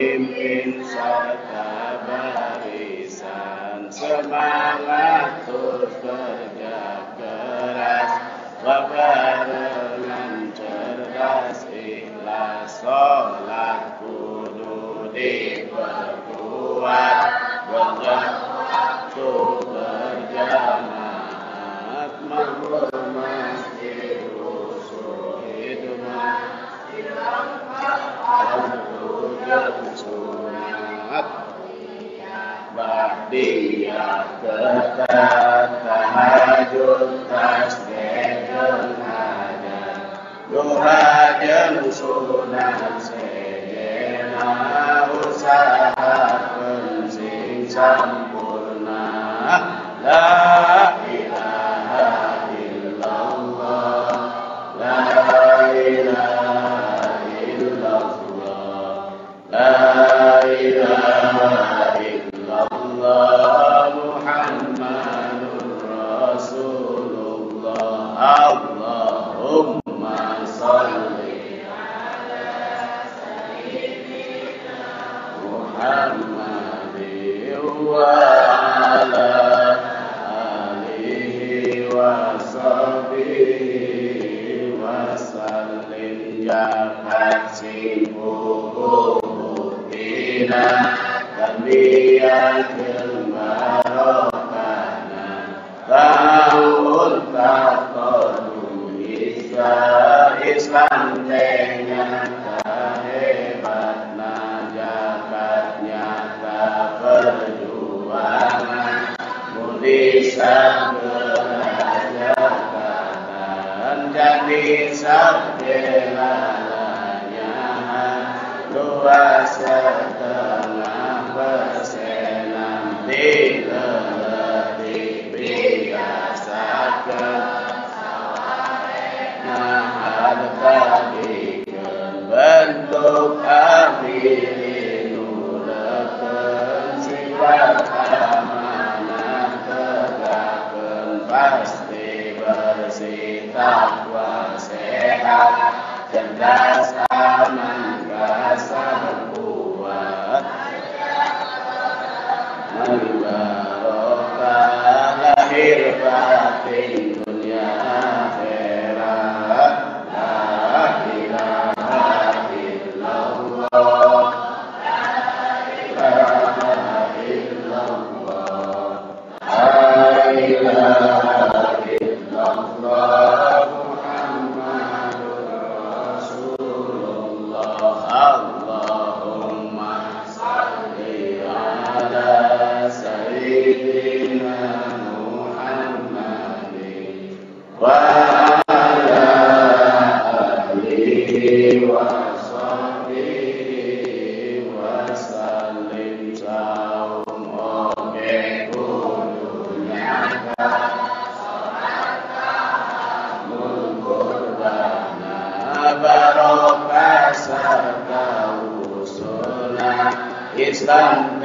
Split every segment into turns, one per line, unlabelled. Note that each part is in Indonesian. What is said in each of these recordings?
Pimpin serta barisan Semangat terus bergerak keras. Wabah sabat tahajud tasbih jenada duha jeng sunan sejena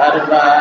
Arba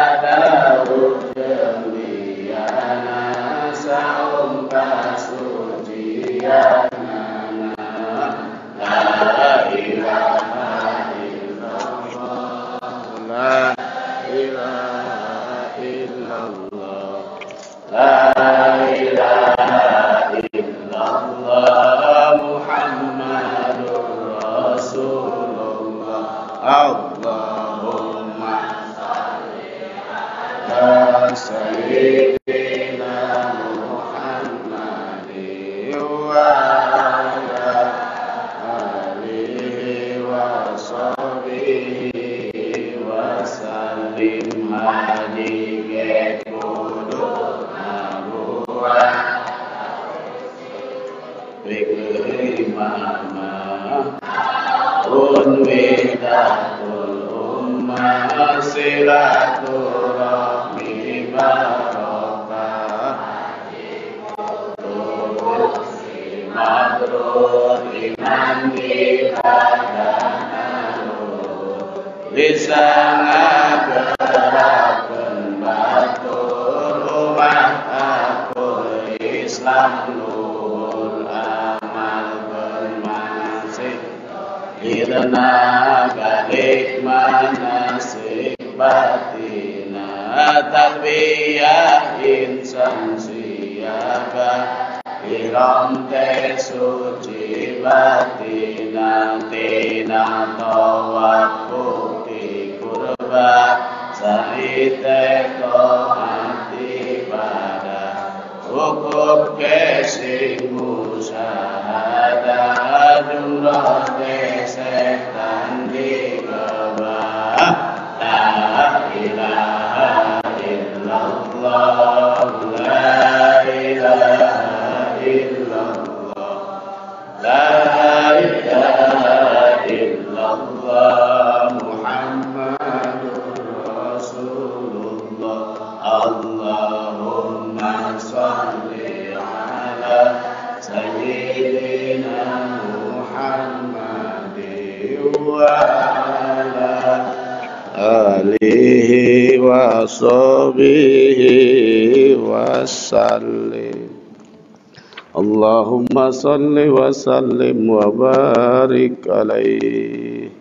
Sallim wa barik alaihi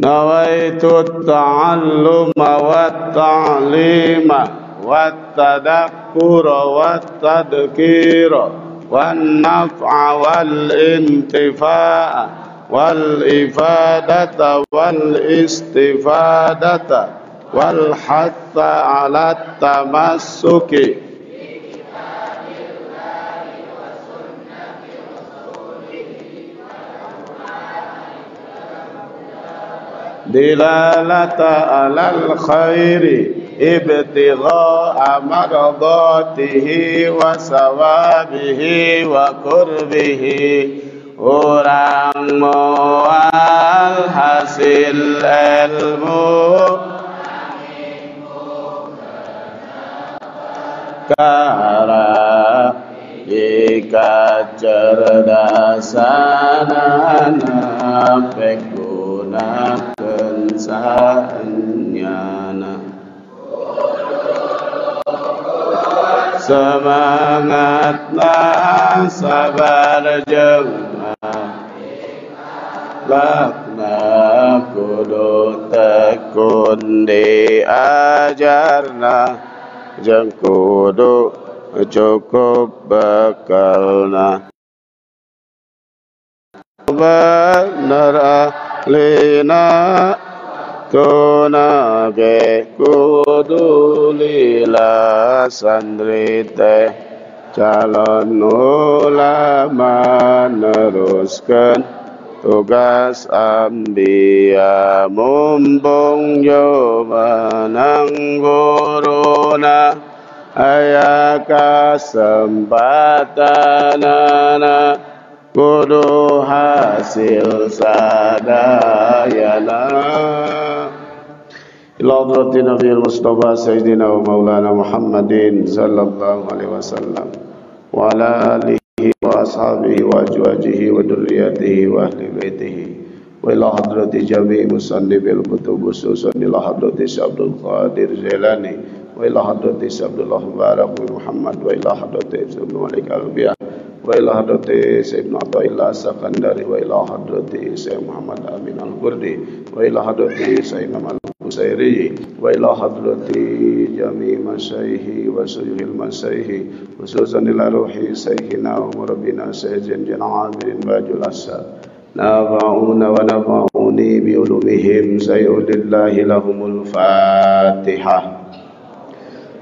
نويت التعلم والتعليم والتذكر والتذكير والنفع والانتفاع والإفادة والاستفادة والحث على التمسك دلالة على الخير ابتغاء مرضاته وثوابه وقربه أرام والحسن العلم كارا إيكا جرد سانا gunakan sanyana semangatlah sabar jemaah lakna kudu tekun diajarna jeung kudu cukup bekalna bener ahlina tunage kudu lila santri teh calon ulama neruskan tugas ambia mumpung yo manang guruna aya kasempatanana kudu hasil sadayana ila hadratin nabiyil mustafa sayyidina wa maulana muhammadin sallallahu alaihi wasallam. Wa ala alihi wa ashabihi wa azwajihi wa dhurriyyatihi wa ahli baitihi. Wa ila hadrati jami'i musannibil kutub khususan ila hadrati Abdul Qadir Jailani. Wa ila hadrati Abdullah Mubarak bin Wa ila hadrati wa Sayyidina Athaillah Sakandari wa ila hadrati Sayyid Muhammad Amin Al-Qurdi wa ila hadrati Sayyidina Malik Busairi wa ila hadrati jami masyaihi wa suyuhil masyaihi khususan ila ruhi sayyidina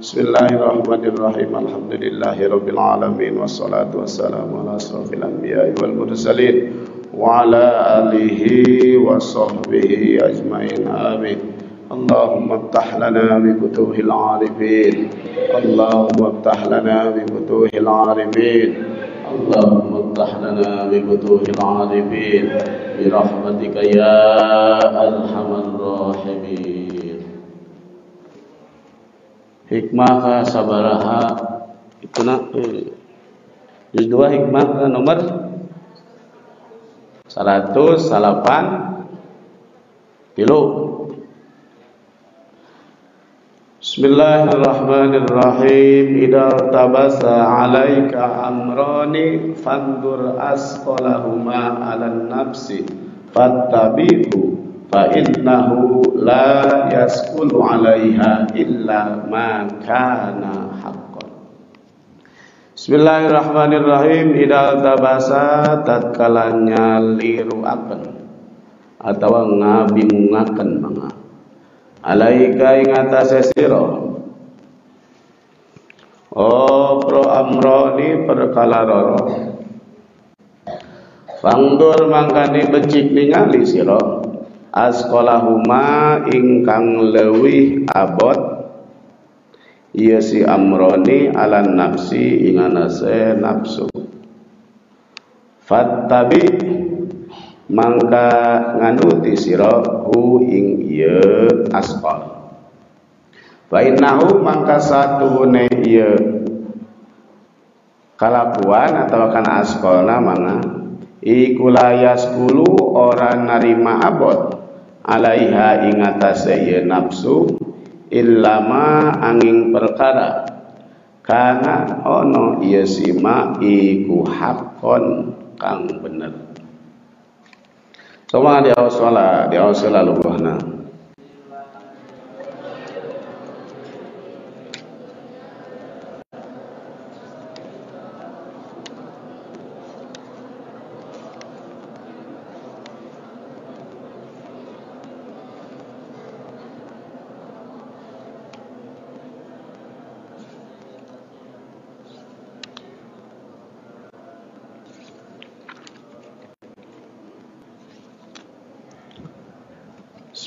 Bismillahirrahmanirrahim. Alhamdulillahirabbil alamin wassalatu wassalamu ala asrofil anbiya'i wal mursalin wa ala alihi wa sahbihi ajmain. Amin. Allahumma iftah lana bi kutuhil arifin. Allahumma iftah lana bi kutuhil arifin. Allahumma iftah lana bi kutuhil arifin bi rahmatika ya arhamar rahimin. Hikmah sabaraha. Itu nak eh, juz dua hikmah. Nomor? 108 kilo. Bismillahirrahmanirrahim. Idza tabasa 'alaika amrani fandur asqalahuma 'alan nafsi fattabi'u fa innahu la yaskulu 'alaiha illa ma kana Bismillahirrahmanirrahim. Idal tabasa tatkalanya liru akan atau ngabingungaken mga alaika ing atase sira. Oh pro perkala roro. Fangdur mangkani becik ningali sira asqalahuma ingkang lewih abot. Iya si amroni ala nafsi ing anase nafsu. Fattabi mangka nganuti sira hu ing iya asqal. Wa innahu mangka satuhune iya kalakuan atau kan asqalna mana iku layas orang narima abot alaiha ingatase ye nafsu illama angin perkara karena ono iya sima iku hakon kang bener Semua dia sholat, dia sholat lubuhna.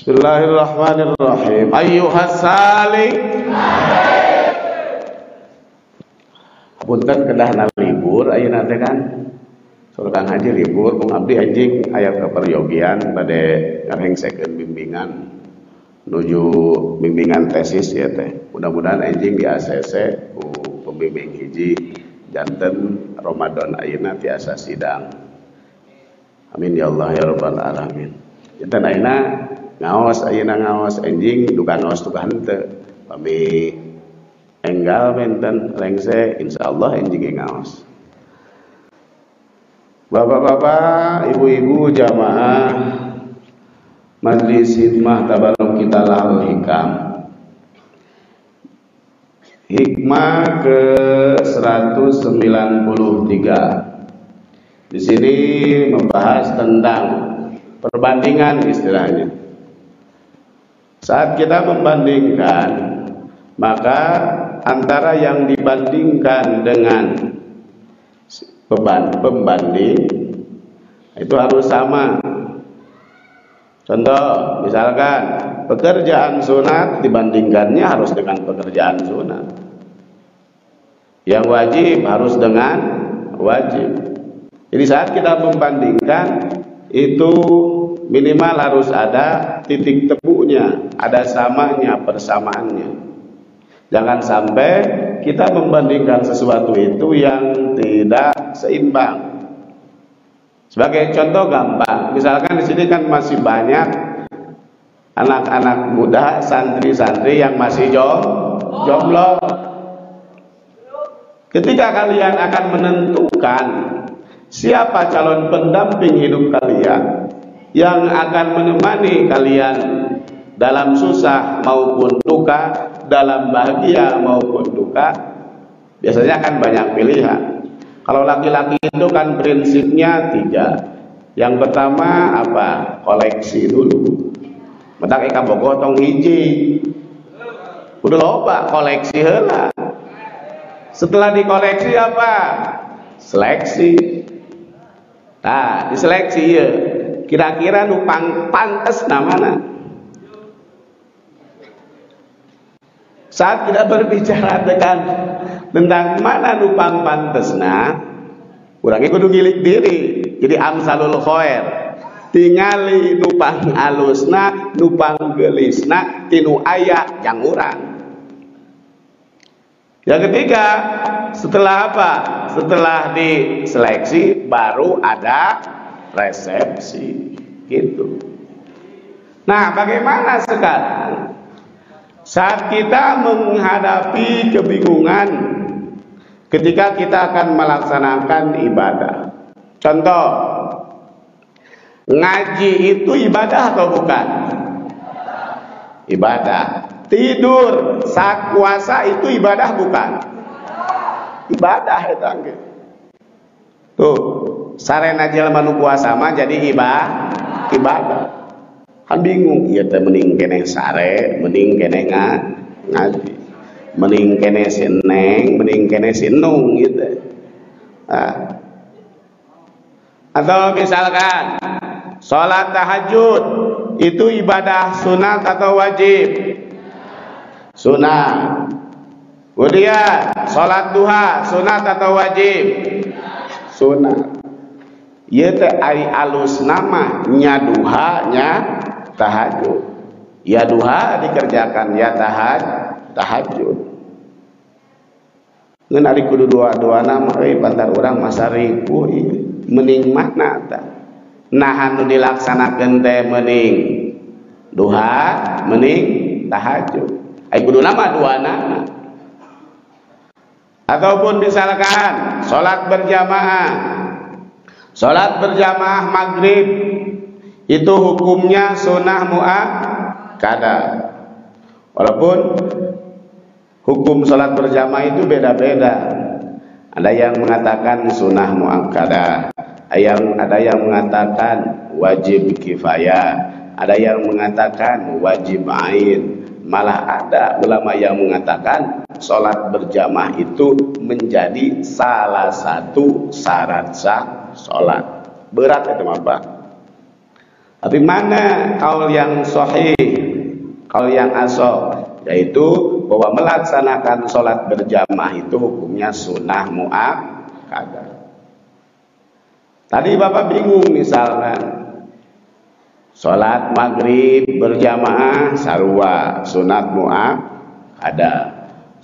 Bismillahirrahmanirrahim. Ayyuhas salik. Punten kedah na libur ayeuna teh kan. Surkan haji libur kung abdi anjing aya keperyogian bade ngarengsekeun bimbingan nuju bimbingan tesis ya teh. Mudah-mudahan anjing di ACC ku pembimbing hiji janten Ramadan ayeuna tiasa sidang. Amin ya Allah ya rabbal alamin. Janten ayeuna ngaos ayeuna ngaos. Enjing duka ngaos duka henteu. Pami enggal benten rengse insyaallah enjing ngaos. Bapak-bapak, ibu-ibu jamaah Majlis Hikmah Tabaruk kita lahul hikam. Hikmah ke 193 Di sini membahas tentang perbandingan istilahnya saat kita membandingkan, maka antara yang dibandingkan dengan pembanding itu harus sama. Contoh, misalkan pekerjaan sunat dibandingkannya harus dengan pekerjaan sunat. Yang wajib harus dengan wajib. Jadi saat kita membandingkan itu minimal harus ada titik ada samanya, persamaannya. Jangan sampai kita membandingkan sesuatu itu yang tidak seimbang. Sebagai contoh gampang, misalkan di sini kan masih banyak anak-anak muda, santri-santri yang masih jomblo. Ketika kalian akan menentukan siapa calon pendamping hidup kalian, yang akan menemani kalian dalam susah maupun duka, dalam bahagia maupun duka, biasanya akan banyak pilihan. Kalau laki-laki itu kan prinsipnya tiga. Yang pertama apa? Koleksi dulu. Metak eka bogotong hiji. udah loba koleksi hela setelah dikoleksi apa seleksi nah diseleksi ya kira-kira nupang pantas namanya saat kita berbicara dengan tentang mana nupang pantas nah kurangnya kudu gilik diri jadi amsalul khair tingali nupang alusna nupang gelisna tinu ayah yang urang yang ketiga, setelah apa? Setelah diseleksi baru ada resepsi. Gitu. Nah, bagaimana sekarang saat kita menghadapi kebingungan ketika kita akan melaksanakan ibadah? Contoh, ngaji itu ibadah atau bukan? Ibadah tidur saat puasa itu ibadah bukan ibadah itu angge tuh sarena jelema nu puasa jadi ibadah ibadah kan bingung ieu teh mending kene sare mending kene ngaji mending kene sineng mending kene sinung gitu nah. atau misalkan sholat tahajud itu ibadah sunat atau wajib Sunnah. Kemudian salat duha sunat atau wajib? Sunat. Ieu teh ari alus nama nya duha nya tahajud. Ya duha dikerjakan ya tahaj tahajud. Ari kudu dua-dua nama euy pantar urang masa ribu mending makna tah. Nah anu dilaksanakeun teh mending duha mending tahajud. Ay kudu nama dua nama. Ataupun misalkan sholat berjamaah, sholat berjamaah maghrib itu hukumnya sunnah kada. Walaupun hukum sholat berjamaah itu beda-beda. Ada yang mengatakan sunnah muakkada, yang ada yang mengatakan wajib kifayah, ada yang mengatakan wajib ain, Malah ada ulama yang mengatakan sholat berjamaah itu menjadi salah satu syarat sah sholat. Berat itu apa? Tapi mana kaul yang sahih, kaul yang asal, yaitu bahwa melaksanakan sholat berjamaah itu hukumnya sunnah mu'akkadah. Tadi Bapak bingung misalnya Salat maghrib berjamaah sarwa sunat mu'ah ada.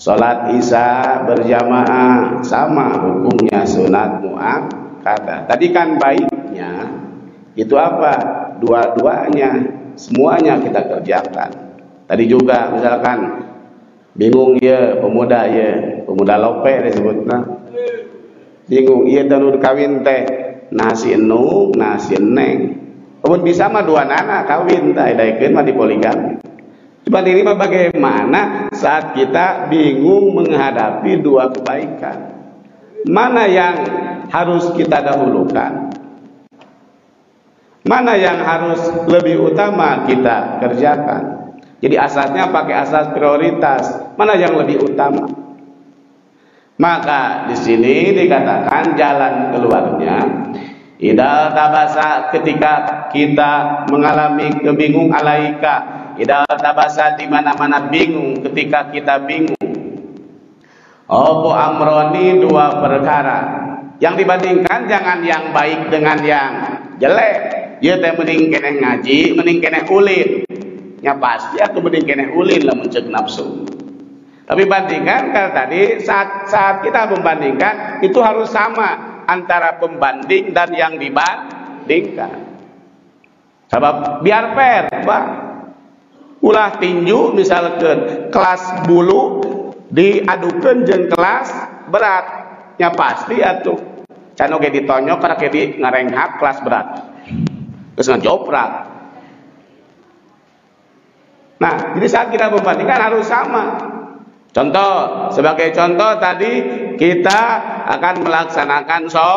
Salat isya berjamaah sama hukumnya sunat mu'ah kada. Tadi kan baiknya itu apa? Dua-duanya semuanya kita kerjakan. Tadi juga misalkan bingung ya pemuda ya pemuda lope disebutnya bingung iya dan kawin teh nasi enung nasi neng Kemudian bisa mah dua nana kawin tak daikeun mah dipoligami. Coba mah bagaimana saat kita bingung menghadapi dua kebaikan. Mana yang harus kita dahulukan? Mana yang harus lebih utama kita kerjakan? Jadi asasnya pakai asas prioritas. Mana yang lebih utama? Maka di sini dikatakan jalan keluarnya Idal tabasa ketika kita mengalami kebingung alaika. Idal tabasa di mana-mana bingung ketika kita bingung. Opo amroni dua perkara. Yang dibandingkan jangan yang baik dengan yang jelek. Ya teh mending kene ngaji, mending kene ulin. Ya pasti aku mending kene ulin lah mencek nafsu. Tapi bandingkan kalau tadi saat saat kita membandingkan itu harus sama antara pembanding dan yang dibandingkan. Sebab biar fair, Pak. Ulah tinju misalkan kelas bulu diadukan jeng kelas berat. Ya pasti atuh. Can oge ditonyok karena di ngarenghak kelas berat. Terus ngajoprak. Nah, jadi saat kita membandingkan harus sama. Contoh, sebagai contoh tadi kita akan melaksanakan so,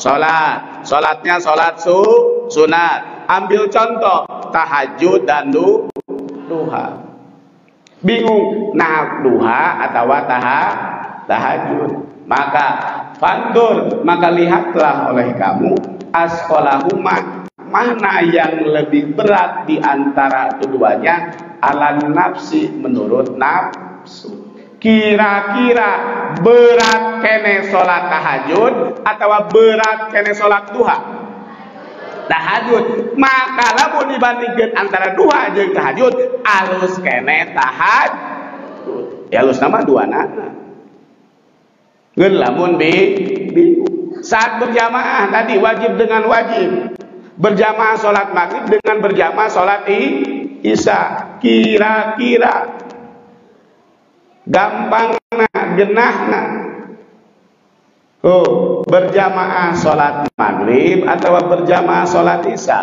sholat. Sholatnya sholat su, sunat. Ambil contoh tahajud dan du, duha. bingung nah duha atau taha tahajud maka fantur maka lihatlah oleh kamu asqalahuma mana yang lebih berat di antara keduanya? Ala nafsi menurut nafsu. Kira-kira berat kene sholat tahajud atau berat kene sholat duha? Tahajud. Maka lamun dibandingkan antara duha jeung tahajud alus kene tahajud. Ya alus nama dua nana. Lamun bi, bi saat berjamaah tadi wajib dengan wajib berjamaah sholat maghrib dengan berjamaah sholat isya. Kira-kira. Gampang genahna oh berjamaah sholat maghrib atau berjamaah sholat isya?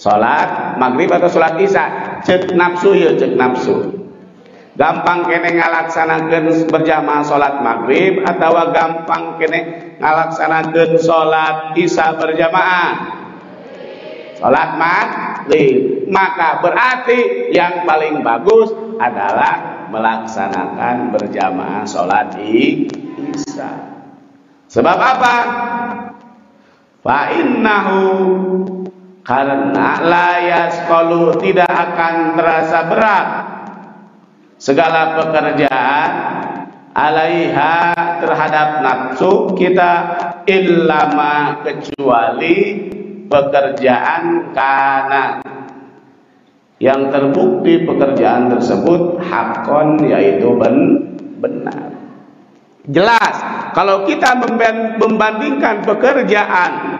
Sholat maghrib atau sholat isya? Cek nafsu ya cek nafsu gampang kene ngalaksanakeun berjamaah salat maghrib atau gampang kene ngalaksanakeun salat isya berjamaah. Salat maghrib. Maka berarti yang paling bagus adalah melaksanakan berjamaah salat isya. Sebab apa? Fa innahu karena layas kalau tidak akan terasa berat segala pekerjaan alaiha terhadap nafsu kita illama kecuali pekerjaan karena yang terbukti pekerjaan tersebut hakon yaitu ben benar. Jelas kalau kita membandingkan pekerjaan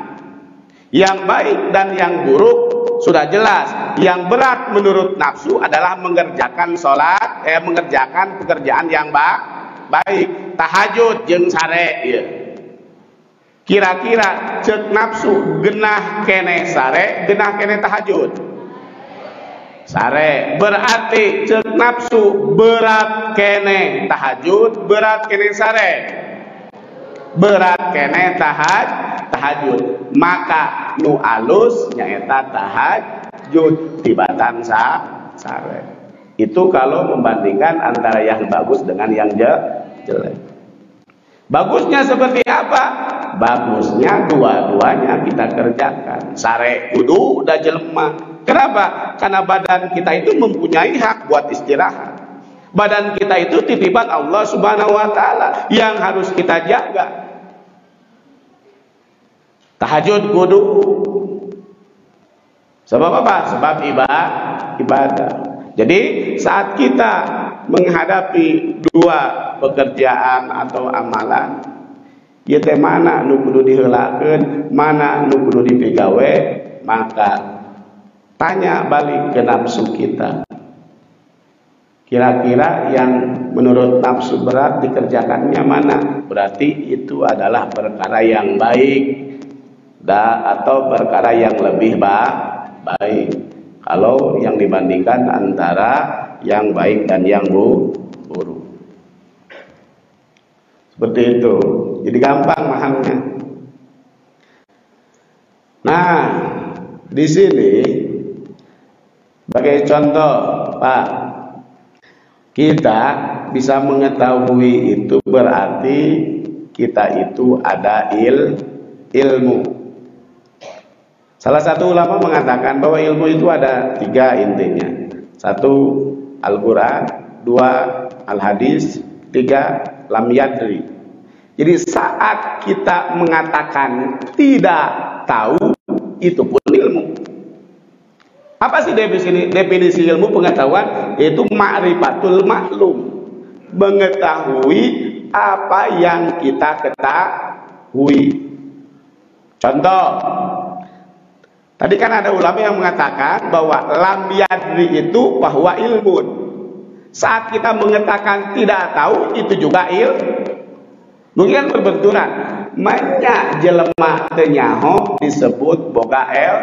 yang baik dan yang buruk sudah jelas yang berat menurut nafsu adalah mengerjakan sholat eh mengerjakan pekerjaan yang ba baik. Tahajud jeng sare ya. kira-kira cek nafsu genah kene sare genah kene tahajud? Sare. Berarti cek nafsu berat kene tahajud berat kene sare? Berat kene tahajud tahajud. Maka nu alus nyaeta tahajud tibatan sa sare itu kalau membandingkan antara yang bagus dengan yang jelek. Bagusnya seperti apa? Bagusnya dua-duanya kita kerjakan. Sare kudu udah jelema. Kenapa? Karena badan kita itu mempunyai hak buat istirahat. Badan kita itu titipan Allah subhanahu wa ta'ala yang harus kita jaga. Tahajud kudu. Sebab apa? Sebab ibadah. Jadi saat kita menghadapi dua pekerjaan atau amalan, ya teh mana nu kudu mana nu kudu maka tanya balik ke nafsu kita. Kira-kira yang menurut nafsu berat dikerjakannya mana? Berarti itu adalah perkara yang baik da atau perkara yang lebih ba baik. Kalau yang dibandingkan antara yang baik dan yang bu buruk. Seperti itu. Jadi gampang mahamnya. Nah di sini sebagai contoh Pak kita bisa mengetahui itu berarti kita itu ada il ilmu Salah satu ulama mengatakan bahwa ilmu itu ada tiga intinya. Satu Al-Quran, dua Al-Hadis, tiga Lam Yadri. Jadi saat kita mengatakan tidak tahu, itu pun ilmu. Apa sih definisi, definisi ilmu pengetahuan? Itu ma'rifatul maklum. Mengetahui apa yang kita ketahui. Contoh, Tadi kan ada ulama yang mengatakan bahwa lam yadri itu bahwa ilmu. Saat kita mengatakan tidak tahu itu juga il. Mungkin berbenturan. Banyak jelema tenyaho disebut boga el,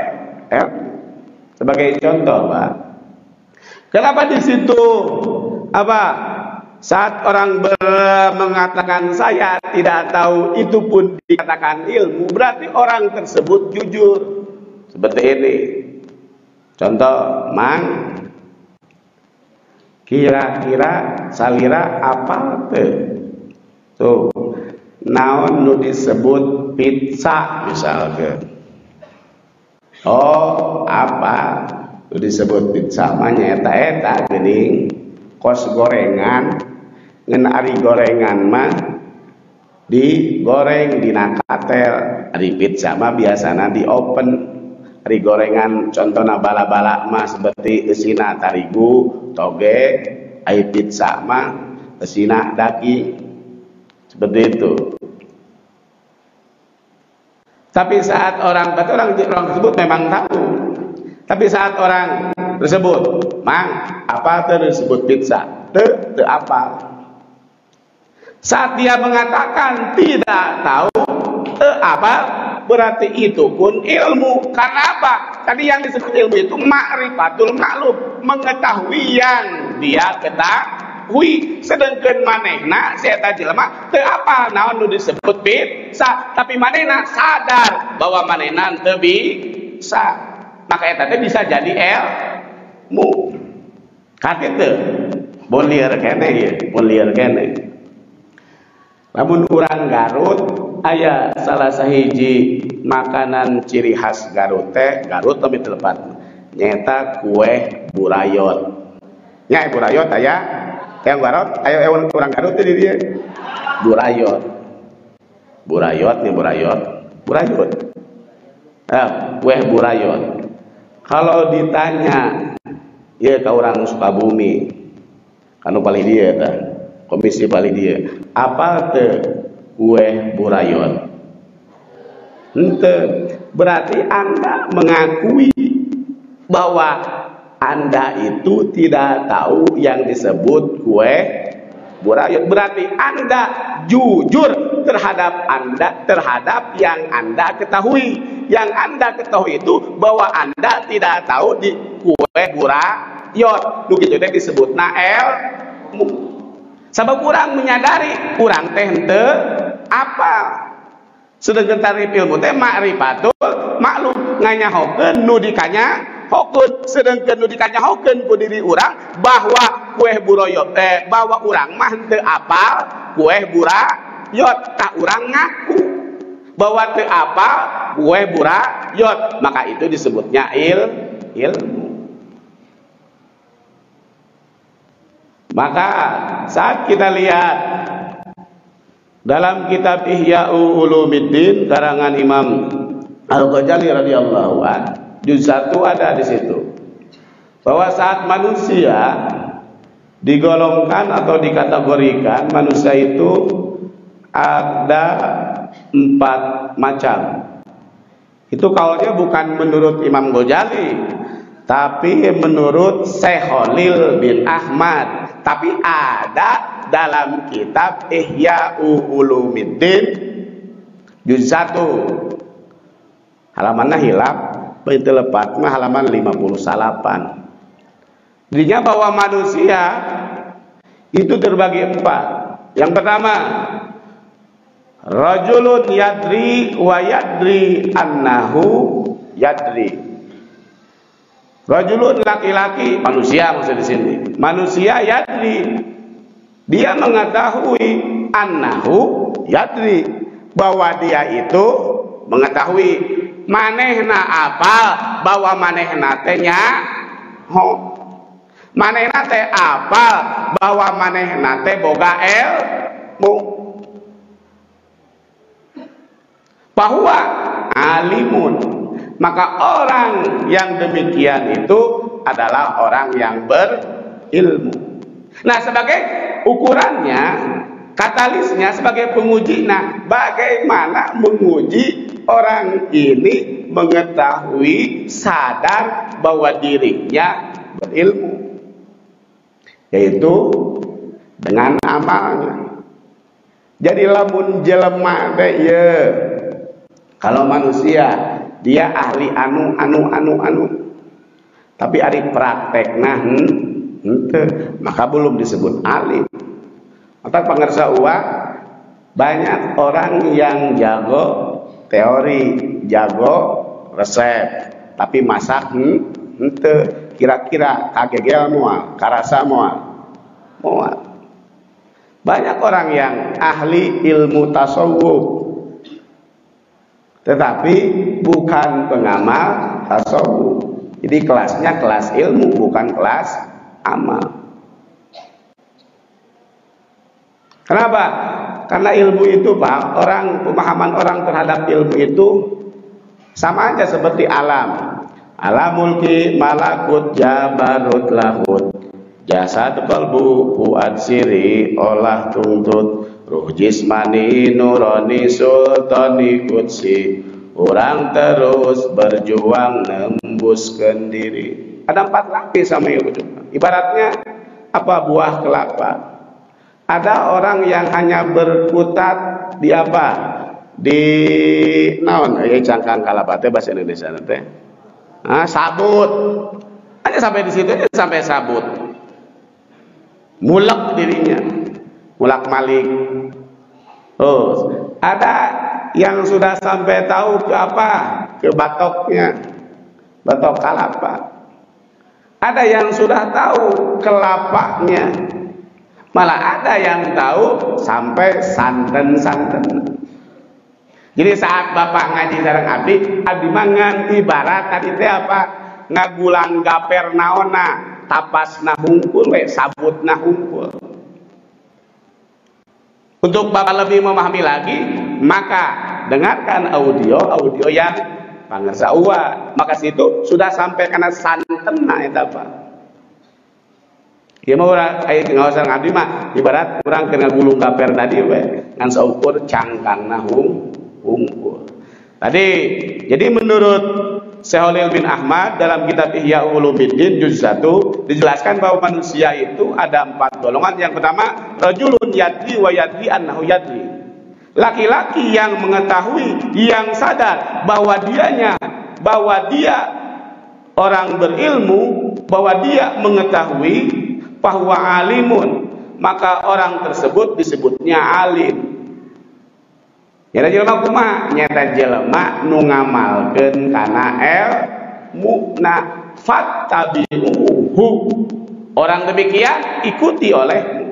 el. Sebagai contoh, Pak. Kenapa di situ apa? Saat orang mengatakan saya tidak tahu itu pun dikatakan ilmu, berarti orang tersebut jujur. Seperti ini. Contoh, mang. Kira-kira salira apa tuh tuh naon nu disebut pizza misalnya oh apa? Nu disebut pizza mah nyata eta geuning. Kos gorengan. Ngen ari gorengan mah digoreng di nakatel ari pizza mah biasana di open ari gorengan contohnya bala-bala mah seperti esina tarigu toge ai pizza mah esina daging seperti itu. Tapi saat orang betul orang, orang tersebut memang tahu. Tapi saat orang tersebut mang apa tersebut pizza? Te, te apa? Saat dia mengatakan tidak tahu te apa berarti itu pun ilmu. Karena apa? Tadi yang disebut ilmu itu ma'rifatul maklum mengetahui yang dia ketahui. Sedangkan manehna tadi jelema teu apa? Naon nu disebut bisa tapi manehna sadar bahwa manehna teu bisa. Maka eta teh bisa jadi ilmu. Kakitu bolir kene ya bolir kene. Namun orang Garut ayah salah sahiji makanan ciri khas Garut teh Garut tapi tepat. Nyata kue burayot. Nya burayot ayah yang Garut? Ayo orang Garut tadi dia burayot. Burayot nih burayot. Burayot. Eh, kue burayot. Kalau ditanya ya ke orang Sukabumi kanu paling dia kan komisi paling dia apa te kue burayot ente berarti anda mengakui bahwa anda itu tidak tahu yang disebut kue burayot berarti anda jujur terhadap anda terhadap yang anda ketahui. Yang anda ketahui itu bahwa anda tidak tahu di kue burayot lu gitu disebut nael Sebab kurang menyadari kurang teh apa? Sedangkan ilmu teh ma'rifatul maklum nganyahokeun nu dikanya hokeun sedangkan nu dikanya hokeun ku diri urang bahwa kue buroyot eh bahwa urang mah apal kue burayot. Tak urang ngaku bahwa teu apal kue burayot. Maka itu disebutnya il ilmu Maka saat kita lihat dalam kitab Ihya'u Ulumuddin karangan Imam Al-Ghazali radhiyallahu an, juz 1 ada di situ. Bahwa saat manusia digolongkan atau dikategorikan manusia itu ada empat macam. Itu kaulnya bukan menurut Imam Ghazali, tapi menurut Syekh Khalil bin Ahmad tapi ada dalam kitab Ihya Ulumuddin juz 1 halamannya hilap lepat mah halaman 58 Jadinya bahwa manusia itu terbagi empat. Yang pertama rajulun yadri wa yadri annahu yadri Rajulun laki-laki manusia maksud di sini. Manusia yadri. Dia mengetahui annahu yadri. Bahwa dia itu mengetahui. Manehna apa? Bahwa manehna teh ho. Manehna teh apa? Bahwa manehna teh boga ilmu bahwa alimun maka orang yang demikian itu adalah orang yang berilmu. Nah, sebagai ukurannya, katalisnya sebagai penguji. Nah, bagaimana menguji orang ini mengetahui sadar bahwa dirinya berilmu? Yaitu dengan amalnya. Jadi lamun jelema ya. Kalau manusia dia ahli anu anu anu anu. Tapi ari praktek nah ente maka belum disebut alim. Maka pengersa uang banyak orang yang jago teori jago resep tapi masak ente kira-kira kagegel mual karasa mual. Banyak orang yang ahli ilmu tasawuf tetapi bukan pengamal tasawuf. Jadi kelasnya kelas ilmu bukan kelas amal. Kenapa? Karena ilmu itu Pak, orang pemahaman orang terhadap ilmu itu sama aja seperti alam. Alam mulki malakut jabarut lahut jasad kalbu fuad siri olah tuntut ruh jismani nurani sultani kutsi orang terus berjuang nembuskan diri. Ada empat lapis sama ilmu ibaratnya apa buah kelapa? Ada orang yang hanya berkutat di apa? Di naon? Ya cangkang kelapa teh bahasa Indonesia teh Nah, sabut. Hanya sampai di situ sampai sabut. Mulak dirinya. Mulak malik. Oh, ada yang sudah sampai tahu ke apa? Ke batoknya. Batok kelapa. Ada yang sudah tahu kelapanya. Malah ada yang tahu sampai santen-santen. Jadi saat bapak ngaji sareng abdi, abdi mangan ibarat tadi teh apa? Ngagulang gaper naona, tapas nah hungkul we sabut nah hungkul. Untuk bapak lebih memahami lagi, maka dengarkan audio audio yang pangersa uwa. Maka situ sudah sampai karena santen nah eta apa? Ya mau orang ayat nggak usah ngabdi mah ibarat orang kena gulung gaper tadi we ngan saukur cangkang nahung unggul. Tadi, jadi menurut Syekh bin Ahmad dalam kitab Ihya Ulumuddin juz 1 dijelaskan bahwa manusia itu ada empat golongan. Yang pertama, rajulun yadri wa yadri annahu yadri. Laki-laki yang mengetahui, yang sadar bahwa dianya, bahwa dia orang berilmu, bahwa dia mengetahui bahwa alimun, maka orang tersebut disebutnya alim. Nyata jelema kumaha? Nyata jelema nu ngamalkeun kana ilmu fattabi'uhu. Orang demikian ikuti oleh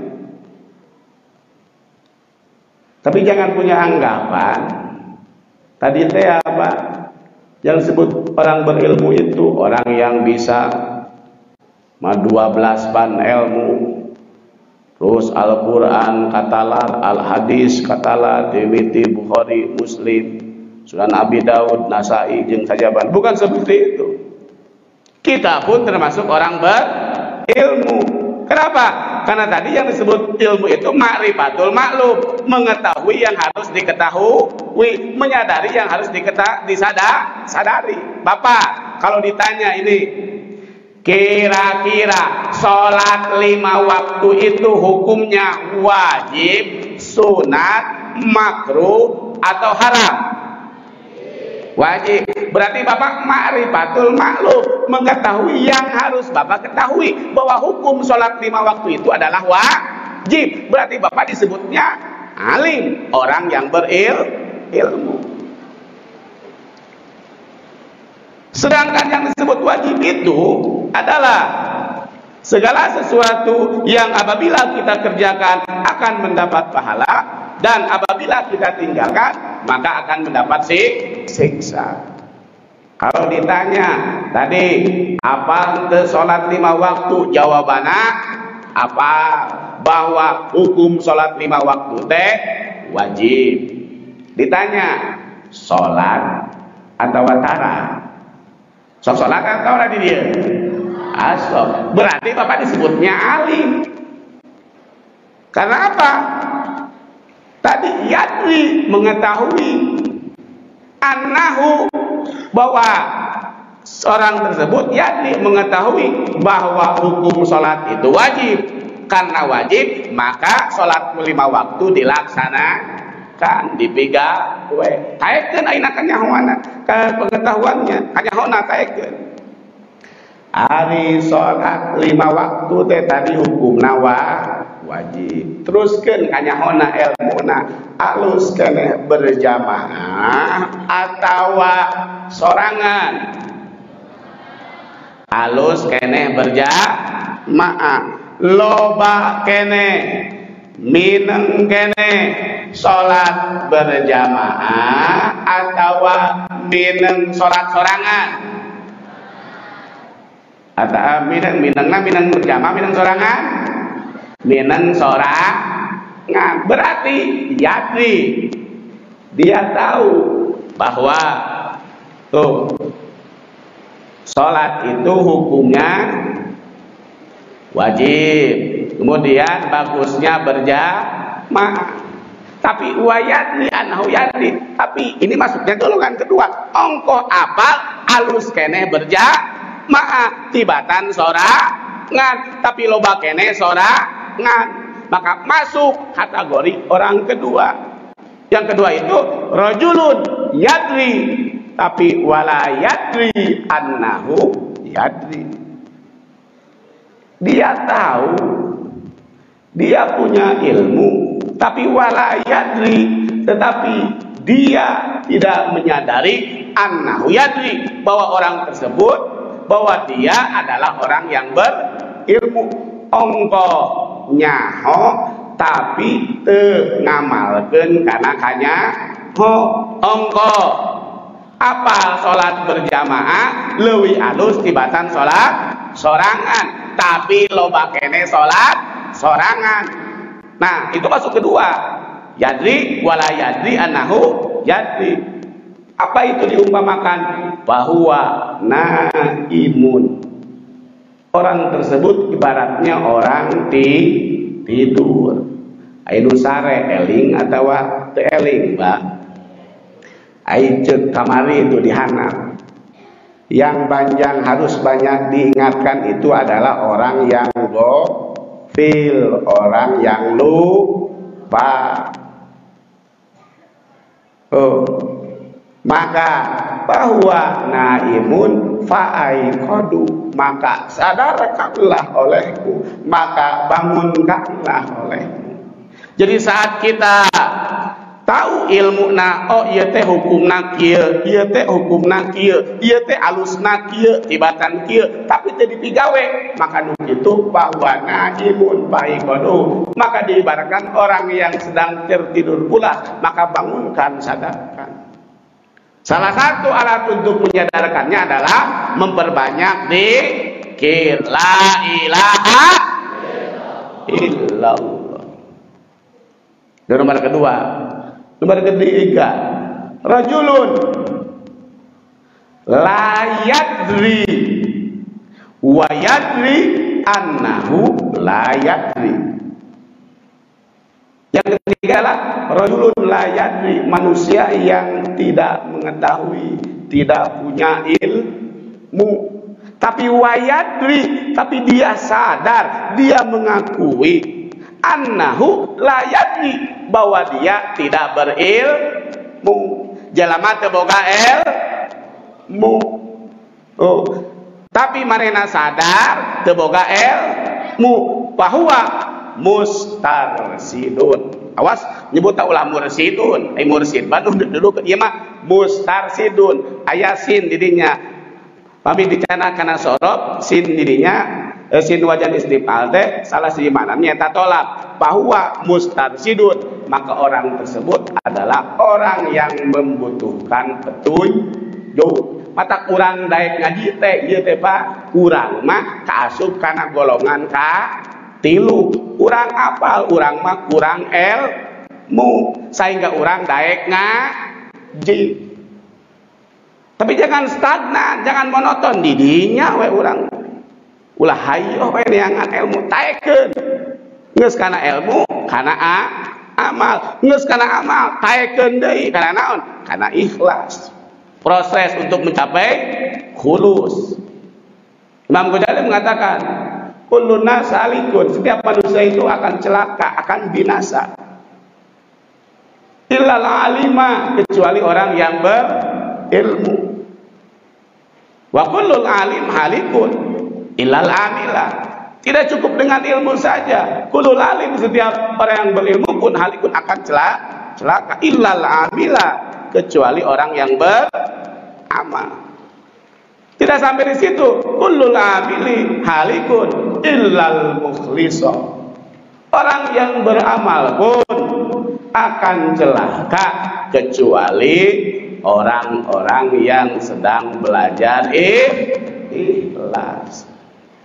Tapi jangan punya anggapan. Tadi teh apa? Yang disebut orang berilmu itu orang yang bisa 12 ban ilmu Terus Al-Quran katalah, Al-Hadis katalah, Dewiti, Bukhari, Muslim, Sunan Abi Daud, Nasai, Jeng Sajaban. Bukan seperti itu. Kita pun termasuk orang berilmu. Kenapa? Karena tadi yang disebut ilmu itu makrifatul maklum, mengetahui yang harus diketahui, menyadari yang harus diketahui, disadari. Bapak, kalau ditanya ini Kira-kira sholat lima waktu itu hukumnya wajib, sunat, makruh, atau haram? Wajib. Berarti Bapak ma'rifatul maklum. Mengetahui yang harus Bapak ketahui. Bahwa hukum sholat lima waktu itu adalah wajib. Berarti Bapak disebutnya alim. Orang yang berilmu. Sedangkan yang disebut wajib itu adalah segala sesuatu yang apabila kita kerjakan akan mendapat pahala dan apabila kita tinggalkan maka akan mendapat siksa. Kalau ditanya tadi apa sholat lima waktu jawabannya apa bahwa hukum sholat lima waktu teh wajib. Ditanya sholat atau watara Sok sholat kan kau di dia. Asok. Berarti bapak disebutnya alim. Karena apa? Tadi yadri mengetahui anahu bahwa seorang tersebut yadri mengetahui bahwa hukum sholat itu wajib. Karena wajib maka sholat lima waktu dilaksanakan kan dibiga we. Taekkeun ayeuna kanyahoanna ka pengetahuannya. Kanyahona taekeun Ari sholat lima waktu teh tadi hukum nawa wajib. Teruskan kanyahona ilmu na alus kene berjamaah atau sorangan. Alus kene berjamaah. Loba kene mineng kene salat berjamaah atau mineng salat sorangan atau mineng minengna mineng berjamaah mineng sorangan mineng sorangan berarti yadri dia tahu bahwa tuh salat itu hukumnya wajib kemudian bagusnya berjamaah. Tapi wayatni anhu yatni tapi ini masuknya golongan kedua. Ongko apa alus kene berjamaah. Tibatan sorangan. Tapi loba kene sorangan. Maka masuk kategori orang kedua. Yang kedua itu rajulun yadri. Tapi wala yadri annahu yadri. Dia tahu dia punya ilmu tapi wala yadri tetapi dia tidak menyadari annahu yadri bahwa orang tersebut bahwa dia adalah orang yang berilmu. Ongko nyaho tapi te ngamalkeun kana kanya ho. Ongko apa sholat berjamaah? Lewi alus tibatan sholat sorangan tapi loba kene sholat sorangan. Nah, itu masuk kedua. Yadri wala yadri anahu yadri. Apa itu diumpamakan? Bahwa naimun. Orang tersebut ibaratnya orang di tidur. Ainu sare eling atau te eling, Mbak. Aicet kamari itu dihanap. Yang panjang harus banyak diingatkan itu adalah orang yang go fil orang yang lupa. Oh maka bahwa naimun kodu maka sadarkanlah olehku maka bangunkanlah olehku. Jadi saat kita tahu ilmu na oh iya teh hukum na kia iya teh hukum na kia iya teh alus na kia tibatan kia tapi teh dipigawe. Maka itu bahwa najimun baikodu maka diibaratkan orang yang sedang tertidur pula maka bangunkan sadarkan. Salah satu alat untuk menyadarkannya adalah memperbanyak di la ilaha illallah. Dan nomor kedua Nomor ketiga, rajulun. La yadri. Wa yadri annahu la yadri. Yang ketiga lah rajulun la yadri, manusia yang tidak mengetahui, tidak punya ilmu. Tapi wayadri, tapi dia sadar, dia mengakui annahu la yadri bahwa dia tidak berilmu. Jelema teu boga ilmu oh. Tapi marena sadar teu boga ilmu bahwa mustarsidun. Awas nyebut tak ulah mursidun. Ay mursid. Bandung dulu ieu mah mustarsidun. Ayasin dirinya pami dicana kana sorop sin dirinya Eh, sin wajan istifal teh salah si mana nyata tolak. Bahwa mustarsidun maka orang tersebut adalah orang yang membutuhkan petunjuk. Mata kurang daek ngaji teh ieu teh Pak. Kurang mah kaasup kana golongan ka tilu. Kurang apal urang mah kurang ilmu sehingga orang daek ngaji. Tapi jangan stagnan jangan monoton. Didinya we urang ulah hayo we neangan ilmu taekeun geus kana ilmu kana a amal. Geus kana amal taekeun deui kana naon? Kana ikhlas. Proses untuk mencapai khulus. Imam Ghazali mengatakan kullu nasalikun setiap manusia itu akan celaka akan binasa. Illal alima kecuali orang yang berilmu. Wa kullul alim halikun ilal amilah tidak cukup dengan ilmu saja. Kulul alim setiap orang yang berilmu pun halikun akan celaka celaka. Ilal amilah kecuali orang yang beramal. Tidak sampai di situ. Kulul amili halikun illal mukhliso. Orang yang beramal pun akan celaka kecuali orang-orang yang sedang belajar ikhlas.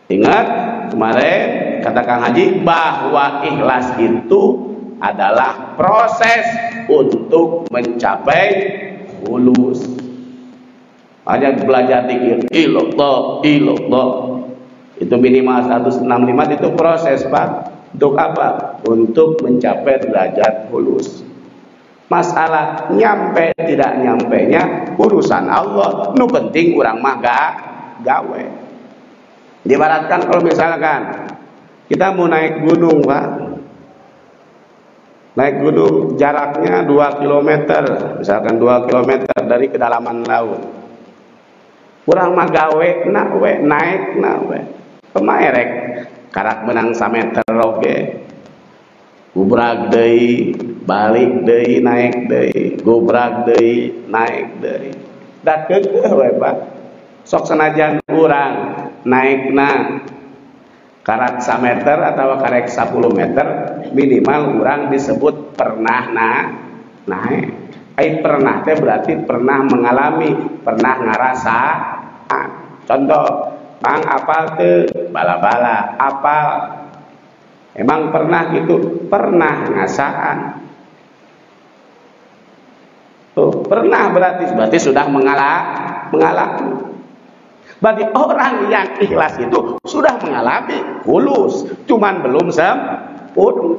Ingat kemarin kata Kang Haji bahwa ikhlas itu adalah proses untuk mencapai fulus. Hanya belajar dikir ilallah ilallah itu minimal 165 itu proses Pak. Untuk apa? Untuk mencapai derajat fulus. Masalah nyampe tidak nyampe nya urusan Allah. Nu penting kurang mah gawe. Dibaratkan kalau misalkan kita mau naik gunung, Pak. Naik gunung jaraknya 2 km, misalkan 2 km dari kedalaman laut. Kurang mah gawe, nak we, naik nak we. Pemaerek karak menang sameter oke. Gubrag deui, balik deui, naik deui, gubrag deui, naik deui. Da keukeuh we, Pak. Sok sanajan kurang naikna karat meter atau karek 10 meter minimal kurang disebut pernah na naik. Ai pernah teh berarti pernah mengalami pernah ngerasa contoh bang apal tuh bala-bala apal. Emang pernah gitu? Pernah ngasaan. Tuh pernah berarti berarti sudah mengalah mengalami Berarti orang yang ikhlas itu sudah mengalami hulus, cuman belum sempurna.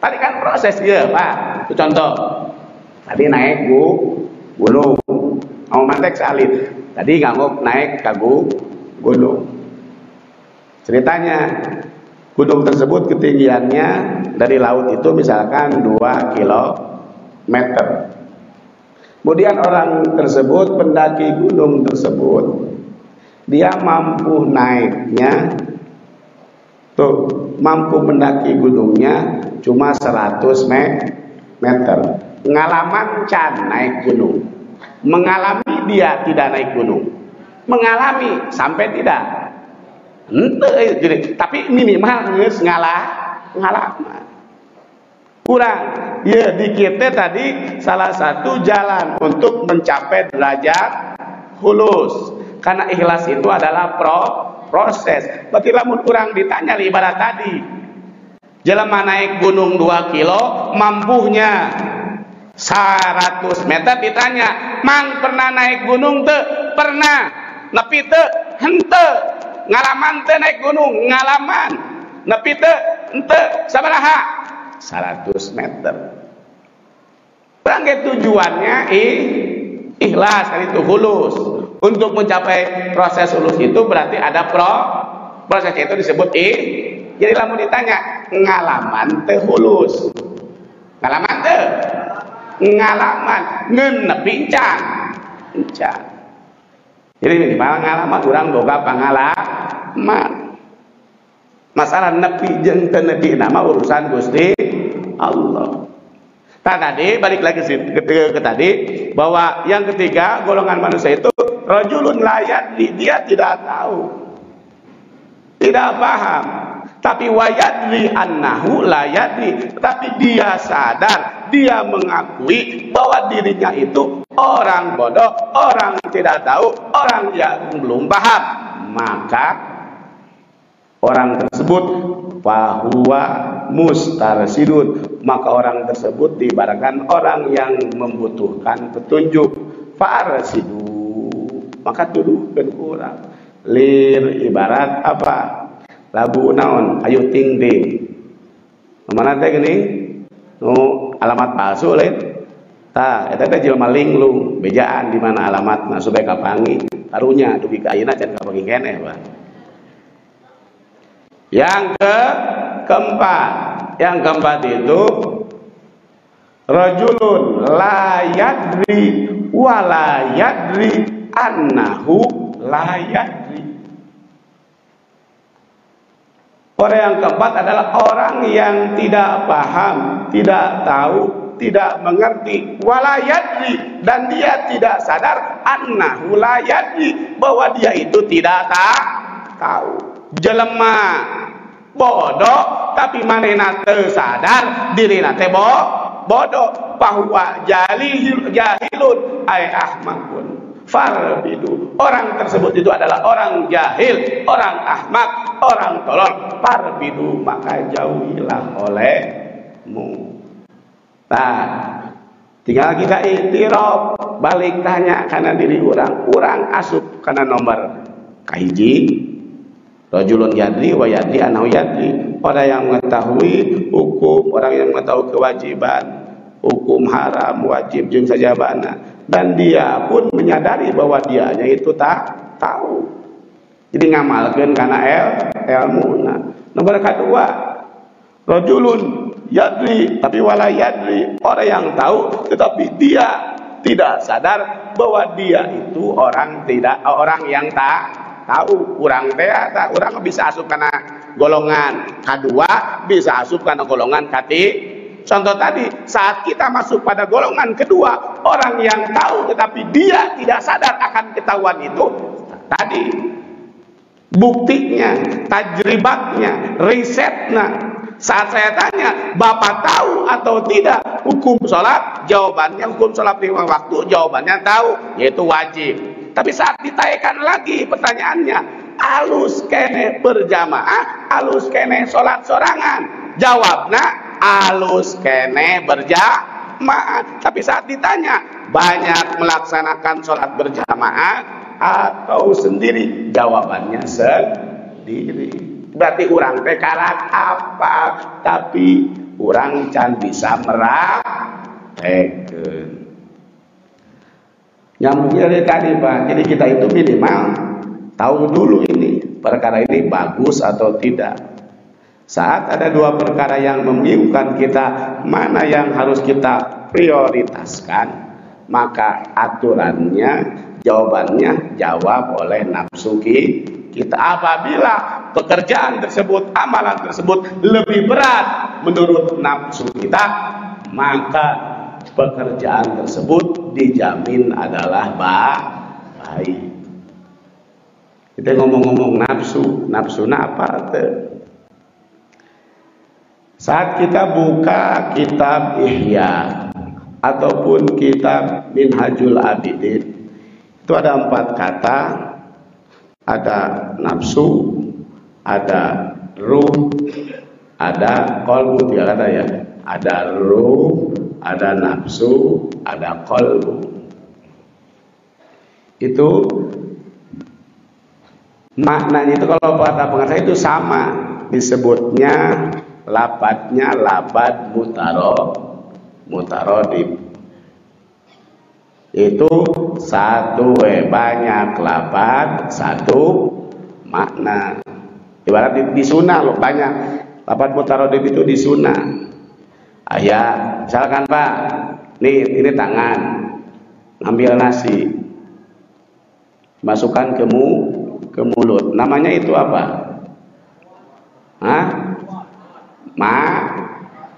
Tadi kan proses ya, Pak. Itu contoh. Tadi naik bu, gunung, mau mantek salib. Tadi ngangguk naik kagu gunung. Ceritanya, gunung tersebut ketinggiannya dari laut itu misalkan 2 kilometer. Kemudian orang tersebut pendaki gunung tersebut dia mampu naiknya. Tuh mampu mendaki gunungnya cuma 100 meter. Pengalaman can naik gunung. Mengalami dia tidak naik gunung. Mengalami sampai tidak. Ente jadi tapi minimal geus ngalah ngalaman kurang. Ya dikit tadi salah satu jalan untuk mencapai derajat hulus karena ikhlas itu adalah pro proses. Berarti lamun kurang ditanya ibarat tadi. Jelema naik gunung 2 kilo, mampunya 100 meter ditanya, "Mang pernah naik gunung te? Pernah. Nepi te? Hente. Ngalaman te naik gunung? Ngalaman. Nepi te? Hente. Sabaraha? 100 meter. Berangkat tujuannya ih, ikhlas itu hulus untuk mencapai proses ulus itu berarti ada pro proses itu disebut i. Jadi lalu ditanya ngalaman teh hulus. Ngalaman teh ngalaman ngenepi can. Can. Jadi minimal ngalaman kurang boga pangalaman. Masalah nepi jeung teu nepi nama urusan Gusti Allah. Nah, tadi balik lagi ke, ke tadi bahwa yang ketiga golongan manusia itu Rajulun layat dia tidak tahu. Tidak paham. Tapi wayadri annahu layadri. Tapi dia sadar, dia mengakui bahwa dirinya itu orang bodoh, orang tidak tahu, orang yang belum paham. Maka orang tersebut bahwa mustarsidun maka orang tersebut diibaratkan orang yang membutuhkan petunjuk farsidun maka tuduhkan kurang lir ibarat apa? Lagu naon? Ayu ting ting. Mana teh gini? Nu alamat palsu lain. Ta eta teh jelema linglung. Bejaan di mana alamat nah supaya kapangi. Karunya dugi ka ayeuna can kapangi keneh Pak. Yang ke keempat. Yang keempat itu rajulun la yadri yadri annahu layadri Orang yang keempat adalah orang yang tidak paham, tidak tahu, tidak mengerti, walayadri dan dia tidak sadar annahu layadri bahwa dia itu tidak tahu. Jelema. Bodoh. Tapi manehna teu sadar diri teh bo bodoh. Bahwa jahil jahilun. Ay ahmakun farbidu orang tersebut itu adalah orang jahil orang ahmak orang tolol farbidu maka jauhilah olehmu nah tinggal kita itiraf balik tanya karena diri orang orang asup karena nomor kahiji Rajulun yadri wa yadri anahu yadri. Orang yang mengetahui hukum, orang yang mengetahui kewajiban, hukum haram, wajib, jeng saja bana. Dan dia pun menyadari bahwa dianya itu tak tahu. Jadi ngamalkan karena el, ilmu. Nah, nomor kedua, rajulun yadri tapi wala yadri. Orang yang tahu tetapi dia tidak sadar bahwa dia itu orang tidak orang yang tak tahu kurang teh tak kurang bisa asup karena golongan kedua bisa asup karena golongan kati contoh tadi saat kita masuk pada golongan kedua orang yang tahu tetapi dia tidak sadar akan ketahuan itu tadi buktinya tajribatnya risetnya. Saat saya tanya bapak tahu atau tidak hukum sholat? Jawabannya hukum sholat lima waktu. Jawabannya tahu yaitu wajib. Tapi saat ditanyakan lagi pertanyaannya, alus kene berjamaah, alus kene sholat sorangan. Jawabnya, alus kene berjamaah. Tapi saat ditanya, banyak melaksanakan sholat berjamaah atau sendiri? Jawabannya sendiri. Berarti orang tekarat apa? Tapi orang can bisa meraktekan. Nyambungnya dari tadi Pak. Jadi kita itu minimal tahu dulu ini perkara ini bagus atau tidak. Saat ada dua perkara yang membingungkan kita, mana yang harus kita prioritaskan, maka aturannya, jawabannya jawab oleh nafsu kita. Apabila pekerjaan tersebut, amalan tersebut lebih berat menurut nafsu kita, maka pekerjaan tersebut dijamin adalah baik. Kita ngomong-ngomong nafsu, nafsu apa tuh? Saat kita buka kitab Ihya ataupun kitab Minhajul Abidin, itu ada empat kata, ada nafsu, ada ruh, ada kolbu tiga kata ya, ada ruh, ada nafsu, ada kolbu. Itu maknanya itu kalau kata pengarang itu sama disebutnya lapatnya lapat mutaro. Mutarodib itu satu eh, banyak lapat satu makna. Ibarat di, di sunnah loh banyak. Lapat mutarodib itu di sunnah. Ayah misalkan pak nih ini tangan. Ngambil nasi. Masukkan ke mu ke mulut. Namanya itu apa? Hah? Ma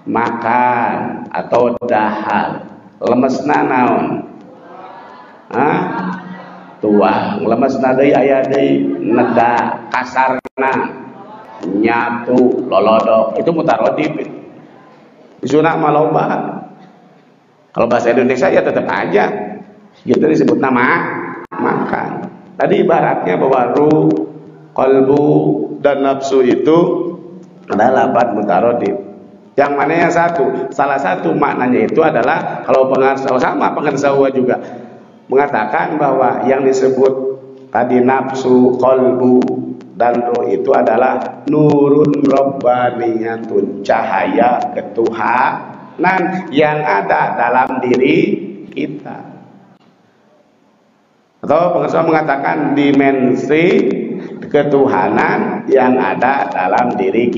makan atau dahar lemes naon Hah? tua lemes nadai ayah deui neda kasarna nyatu lolodok itu mutarodif itu Sunah maloba. Kalau bahasa Indonesia ya tetap aja. Gitu disebut nama makan. Tadi ibaratnya bahwa ruh, kolbu, dan nafsu itu adalah lapan mutarodif. Yang mana yang satu? Salah satu maknanya itu adalah kalau pengarsa sama pengarsa juga mengatakan bahwa yang disebut tadi nafsu, kolbu, dan roh itu adalah nurun robbaniyatun cahaya ketuhanan yang ada dalam diri kita atau pengertian mengatakan dimensi ketuhanan yang ada dalam diri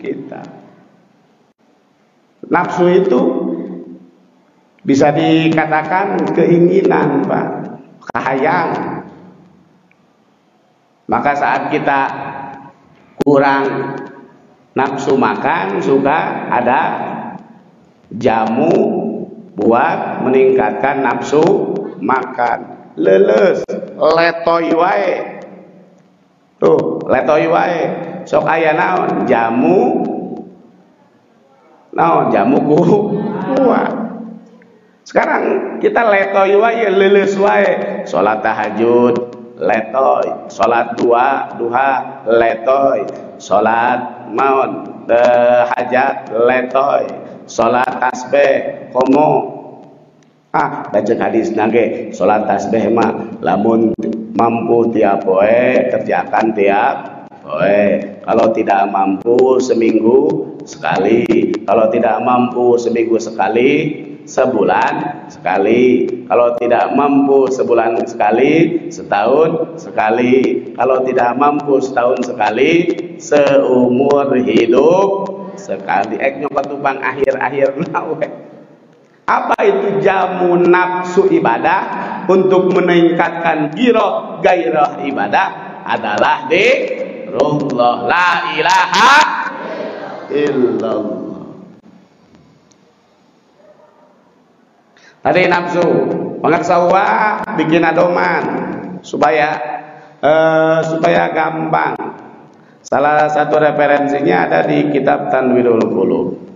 kita nafsu itu bisa dikatakan keinginan Pak kahayang maka saat kita kurang nafsu makan suka ada jamu buat meningkatkan nafsu makan. Leles, letoy wae. Tuh, letoy wae. sok aya naon? Jamu. Naon? Jamu ku. Kuat sekarang kita letoy wae leuleus wae. Salat tahajud letoy salat dua duha letoy salat maun hajat letoy salat tasbih komo ah baca hadis nage salat tasbih mah lamun mampu tiap poe kerjakan tiap poe kalau tidak mampu seminggu sekali kalau tidak mampu seminggu sekali sebulan sekali. Kalau tidak mampu sebulan sekali setahun sekali. Kalau tidak mampu setahun sekali seumur hidup sekali. Ek nyokot tupang akhir-akhir nawe apa itu jamu nafsu ibadah untuk meningkatkan giro gairah ibadah adalah di Allah la ilaha illallah Tadi nafsu, pengaksawa bikin adoman supaya uh, supaya gampang. Salah satu referensinya ada di kitab Tanwirul Qulub.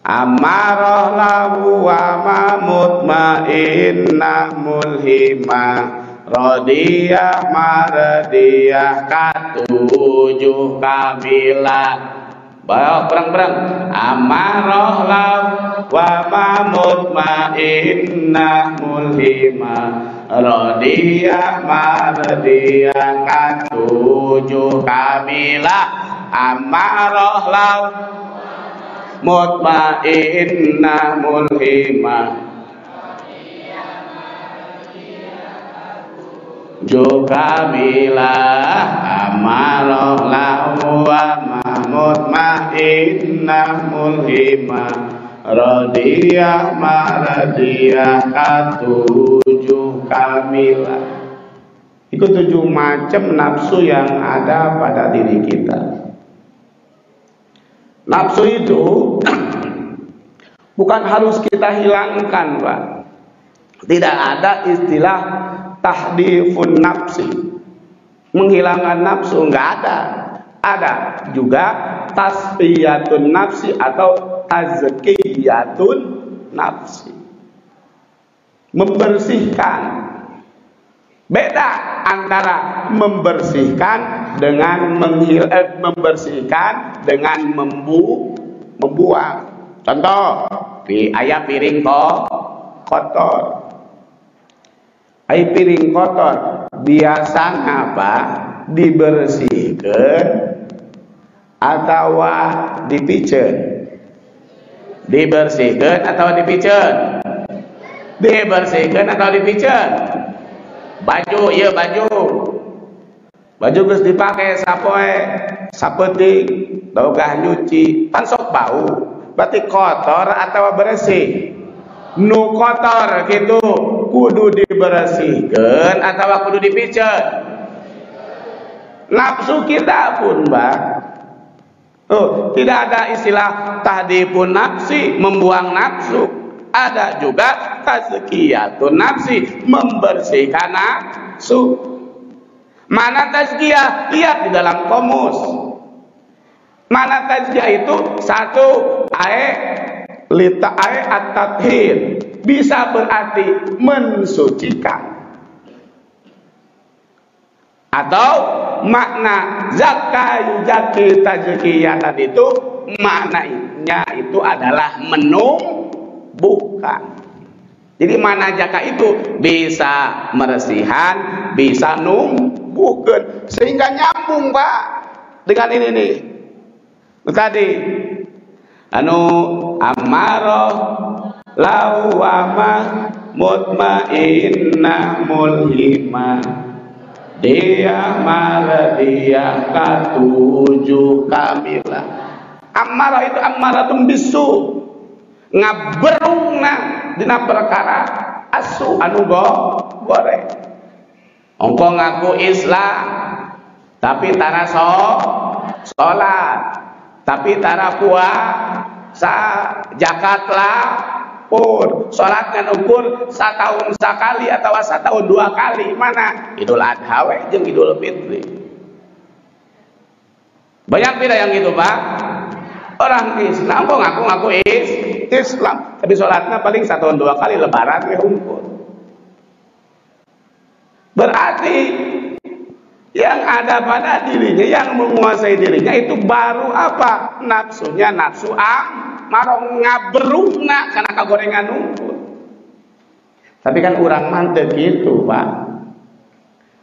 Amarah lahu wa ma mutmainnah mulhimah. Radiyah maradiyah katujuh kamilah. Bawa perang-perang Amarah lau Wa mamut ma'inna mulhima Rodiyah mardiyah Katujuh kamilah. Amarah lau Mutmainnah mulhimah juga milah amaroh lahu wa mahmud ma'innah mulhima. Radiyah maradiyah katujuh kamilah itu tujuh macam nafsu yang ada pada diri kita nafsu itu bukan harus kita hilangkan Pak. Tidak ada istilah tahdifun nafsi. Menghilangkan nafsu enggak ada. Ada juga tasfiyatun nafsi atau tazkiyatun nafsi. Membersihkan beda antara membersihkan dengan menghil eh, membersihkan dengan membu membuang. Contoh di ayam piring kok kotor. Hai piring kotor biasa apa dibersihkan atau dipijet dibersihkan atau dipijet dibersihkan atau dipijet baju ya baju. Baju gus dipakai sapoe sapeting daugah nyuci. Pan sok bau. Berarti kotor atau bersih? Nu kotor gitu. Kudu dibersihkan atau kudu dipijet nafsu kita pun mbak. Oh, tidak ada istilah tahdipun nafsi membuang nafsu ada juga tazkiyatun nafsi membersihkan nafsu. Mana tazkiyah? Lihat di dalam komus. Mana tazkiyah itu? Satu ae lita ae at-tathir. Bisa berarti mensucikan. Atau makna zakai zaki tajkiyatan itu maknanya itu adalah menumbuhkan jadi mana jaka itu? Bisa meresihan bisa numbuhkan. Sehingga nyambung pak dengan ini nih. Tadi. Anu amarah lawama mutmainnah mulhimah dia maradiyah katujuh kamilah. Amarah itu amaratun bisu ngaberungna dina perkara asu anu go goreng. Ongko ngaku Islam tapi tara so salat tapi tara puasa jakatlah pun. Sholat kan ukur setahun sekali atau setahun dua kali mana? Idul adha we jeng idul fitri. Banyak tidak yang gitu pak orang Islam kok ngaku ngaku is Islam. Tapi sholatnya paling satu dua kali lebaran ya hukum berarti yang ada pada dirinya yang menguasai dirinya itu baru apa? Nafsunya nafsu am marong ngaberungna karena kagorengan nunggu tapi kan orang mantep gitu pak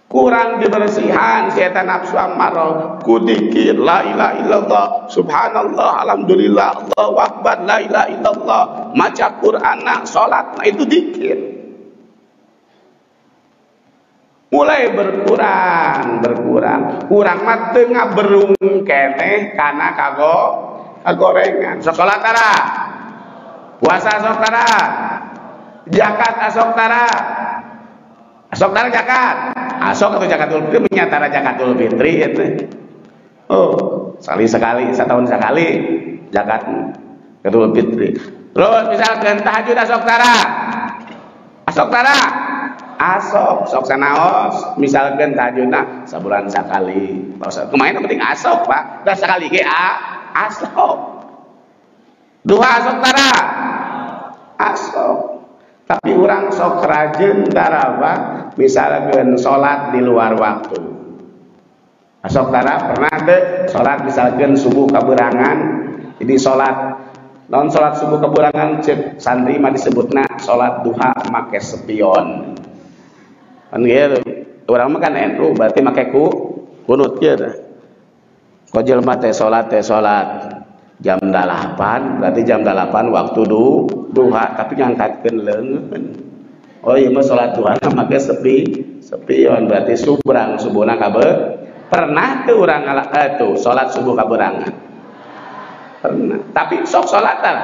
kurang dibersihan setan nafsu amarah ku dikir la ilaha illallah subhanallah alhamdulillah Allahu akbar la ilaha illallah. Maca Quran salat nah itu dikir. Mulai berkurang berkurang. Kurang mah tengah berung keneh karena kago kagorengan. Sekolah tara. Puasa sok tara. Zakat asok tara. Asok tara zakat asok atau zakatul fitri? Menyatara zakatul fitri itu oh sekali sekali setahun sekali zakat zakatul fitri. Terus misalkan tahajud asok tara. Asok tara. Asok sok sanaos misalkan tahajudna sebulan sekali. Kemarin penting asok pak. Dah sekali a asok. Dua asok tara. Asok tapi orang sok rajin misalnya sholat di luar waktu. Sok tara pernah deh sholat misalkan subuh keberangan jadi sholat. Non sholat subuh keberangan cek santri mah disebutnya sholat duha make sepion. Kan gitu. Orang mah kan NU berarti make ku kunut gitu. Kau jelma teh sholat teh sholat jam 8 berarti jam 8 waktu du, duha tapi ngangkatkan lengan oh iya mah sholat duha maka sepi sepi on berarti subrang subuhna kabe pernah ke orang ngalak eh, tuh sholat subuh kaberangan pernah tapi sok sholatan.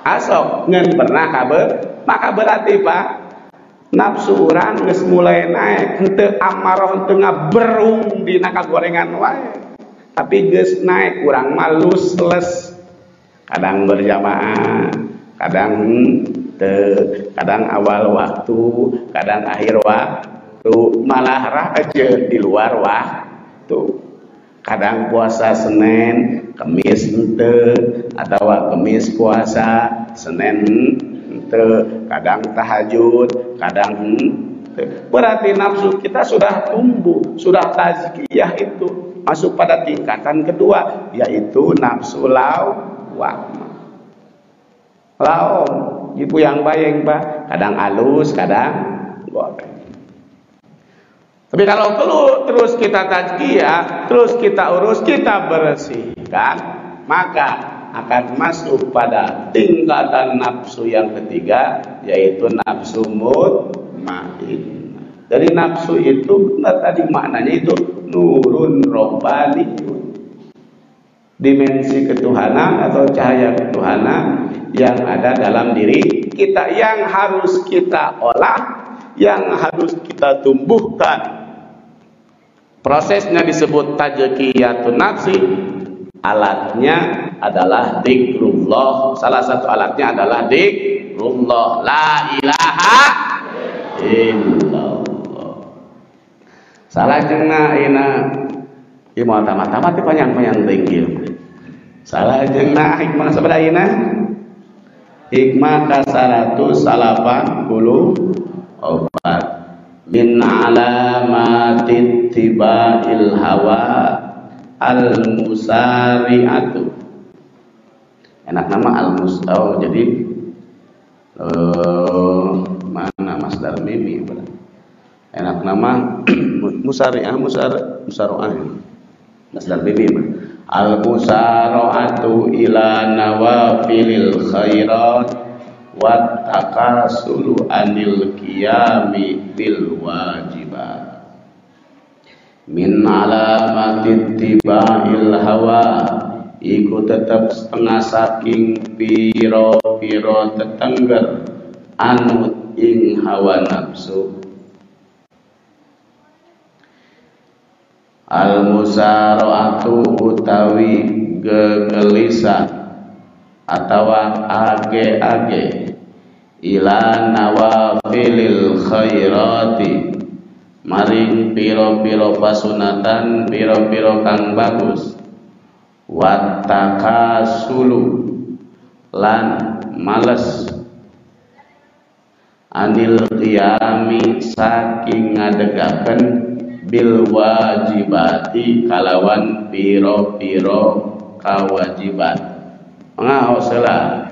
Asok ngen pernah kabe maka berarti pak. Nafsu orang mulai naik henteu amarah henteu ngaberung di naka gorengan wae tapi geus naik kurang malus les. Kadang berjamaah kadang te, kadang awal waktu kadang akhir waktu. Malah raja di luar waktu. Kadang puasa Senin Kemis ente atau Kemis puasa Senin ente. Kadang tahajud kadang ente. berarti nafsu kita sudah tumbuh sudah tazkiyah itu masuk pada tingkatan kedua yaitu nafsu lawam laom ibu yang baik pak kadang halus kadang goreng. Tapi kalau perlu terus kita tazkiyah, terus kita urus, kita bersihkan, maka akan masuk pada tingkatan nafsu yang ketiga, yaitu nafsu mutmain. Dari nafsu itu tadi maknanya itu nurun robbani. Dimensi ketuhanan atau cahaya ketuhanan yang ada dalam diri kita yang harus kita olah yang harus kita tumbuhkan. Prosesnya disebut tajkiyatun nafsi. Alatnya adalah dikrullah. Salah satu alatnya adalah dikrullah. La ilaha illallah salah. Jengna ina. Imal tamat-tamat di panjang-panjang tinggi salah jengna hikmah sebelah ina? Hikmah ke 180 obat. Min alamatit tibail hawa al musariatu enak nama al mus oh jadi uh, mana Mas Darmimi enak nama musari'ah musar musaro'ah. Masdar bibi al musaro'atu ila nawafilil khairat wa takasulu anil qiyami bil wajibat. Min alamati tibail hawa iku tetap setengah saking piro piro tetengger anut ing hawa nafsu al musaraatu utawi gegelisa atau age-age ila nawafilil khairati. Maring piro-piro pasunatan piro-piro kang bagus. Watakasulu lan males. Anil qiyami saking ngadegaken bil wajibati kalawan piro-piro kawajiban ngaoslah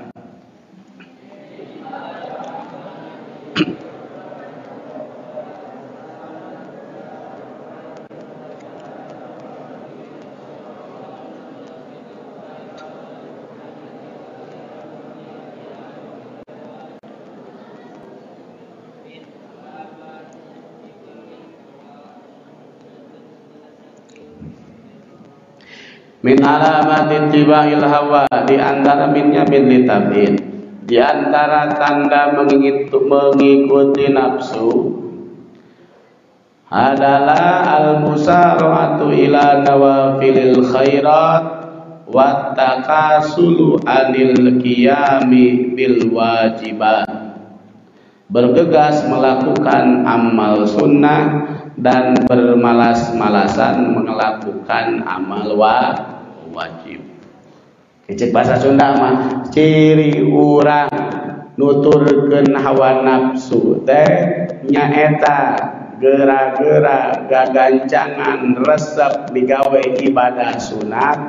Min alamatin tibail hawa di antara minnya min litabin. Di antara tanda mengikuti nafsu adalah al-musara'atu ila nawafilil khairat wa takasulu anil qiyami bil wajibat. Bergegas melakukan amal sunnah dan bermalas-malasan melakukan amal wajib. Kecik bahasa Sunda mah ciri orang nuturkeun hawa nafsu teh nyaeta gera-gera gagancangan resep digawe ibadah sunat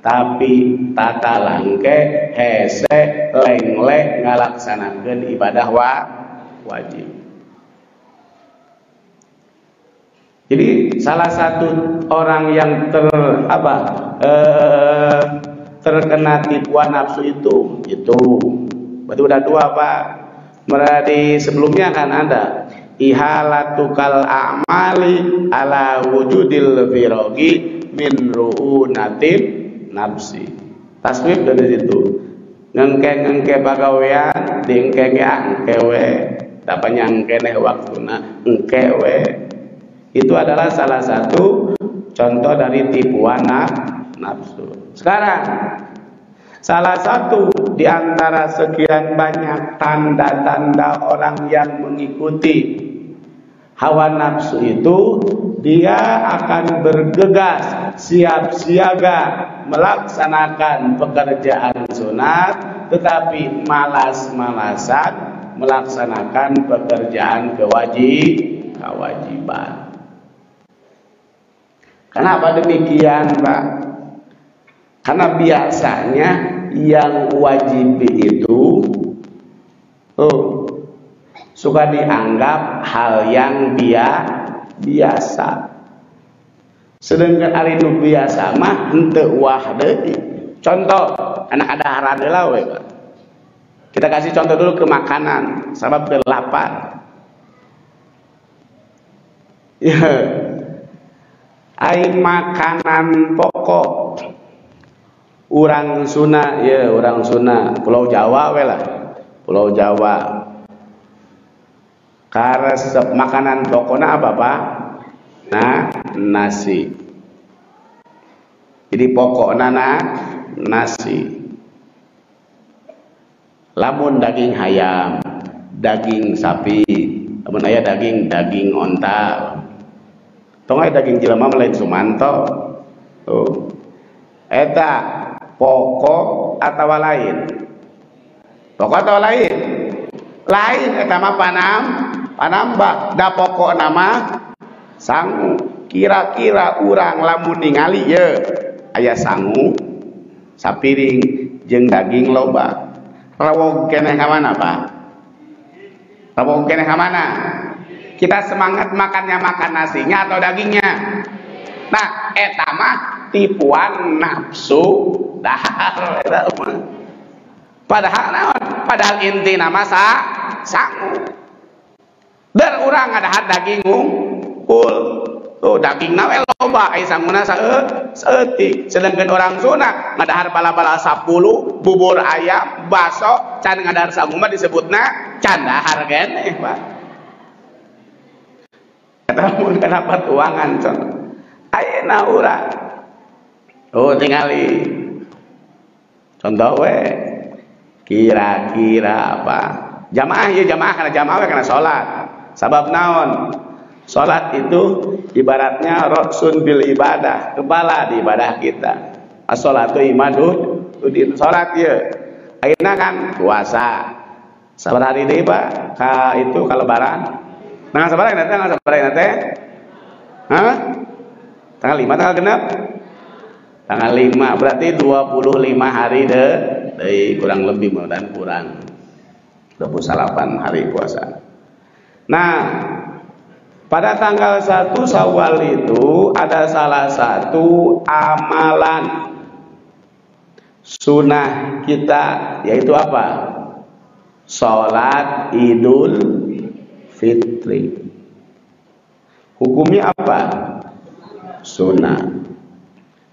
tapi tata langke hese lenglek ngalaksanakeun ibadah wa wajib Jadi salah satu orang yang ter apa eh, terkena tipuan nafsu itu itu berarti udah dua pak. Berarti sebelumnya kan ada ihalatukal amali ala wujudil firogi min ru'unatin nafsi. Taswib dari situ. Ngengke-ngengke bagawean, diengke-ngke angkewe, dapat nyangkene waktuna engkewe itu adalah salah satu contoh dari tipuan nafsu. Sekarang salah satu di antara sekian banyak tanda-tanda orang yang mengikuti hawa nafsu itu dia akan bergegas siap siaga melaksanakan pekerjaan sunat tetapi malas-malasan melaksanakan pekerjaan kewajib kewajiban Kenapa demikian Pak? Karena biasanya yang wajib itu oh, suka dianggap hal yang dia biasa. Sedangkan hari itu biasa mah ente wah. Contoh, anak ada haran we, Pak. Kita kasih contoh dulu ke makanan, sebab berlapar. Ya, ai makanan pokok. Orang Sunda ya orang Sunda Pulau Jawa we lah. Pulau Jawa. Karesep makanan pokoknya apa pak? Nah nasi. Jadi pokoknya nah nasi. Lamun daging ayam daging sapi. Lamun ayah daging daging onta tong daging jelema lain sumanto tuh. Eta pokok atau lain? Pokok atau lain? Lain eta mah panam panambah da pokok nama sangu. Kira-kira urang lamun ningali ye? Aya sangu. Sapiring jeung daging loba. Rawog keneh ka mana Pak? Rawog keneh ka mana kita semangat makannya makan nasinya atau dagingnya. Nah etama tipuan nafsu dahar padahal padahal inti nama sa dan orang ada daging ngungkul tuh daging nawe loba ai sanguna seetik sedangkan orang Sunda ngadahar bala-bala 10 bubur ayam baso can ngadahar sangu mah disebutna candahar keneh Pak namun kenapa tuangan con ayeuna urang oh tingali. Contoh we. Kira-kira apa? Jamaah ya jamaah karena jamaah we karena sholat. Sabab naon? Sholat itu ibaratnya roksun bil ibadah kepala di ibadah kita. As-salatu imadu udin salat ya. Ayeuna kan puasa. Sabar hari deui Pak. Itu ka lebaran tanggal sabar nanti tanggal sabar nanti Hah? Tanggal 5 tanggal genap? Tanggal 5 berarti 25 hari deh, dari kurang lebih dan kurang 28 hari puasa. Nah, pada tanggal 1 Syawal itu ada salah satu amalan sunnah kita yaitu apa? Salat Idul Fitri. Hukumnya apa? Sunnah.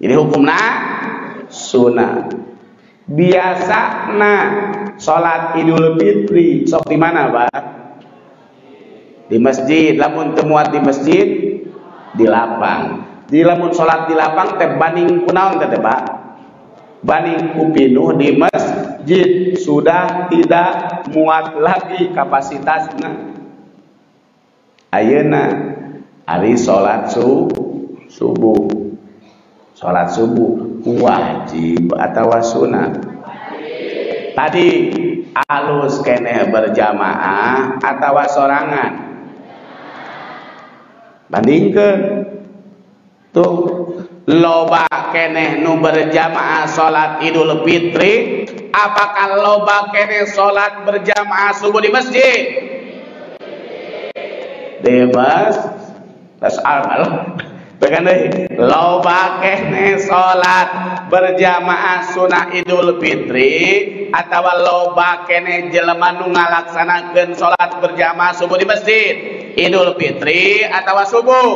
Jadi hukumnya sunnah. Biasa nah salat Idul Fitri sok di mana, Pak? di masjid lamun temuat di masjid di lapang di lamun sholat di lapang teh banding kunaon teh Pak banding kupinuh di masjid sudah tidak muat lagi kapasitasnya ayeuna. Hari sholat su subuh. Sholat subuh. Wajib atau sunat tadi alus kene berjamaah atau sorangan. Bandingkan tuh loba keneh nu berjamaah salat Idul Fitri apakah loba keneh salat berjamaah subuh di masjid bebas. Tas amal Bagan loba kene salat berjamaah sunah Idul Fitri atau loba kene jelema nu ngalaksanakeun salat berjamaah subuh di masjid. Idul Fitri atau subuh.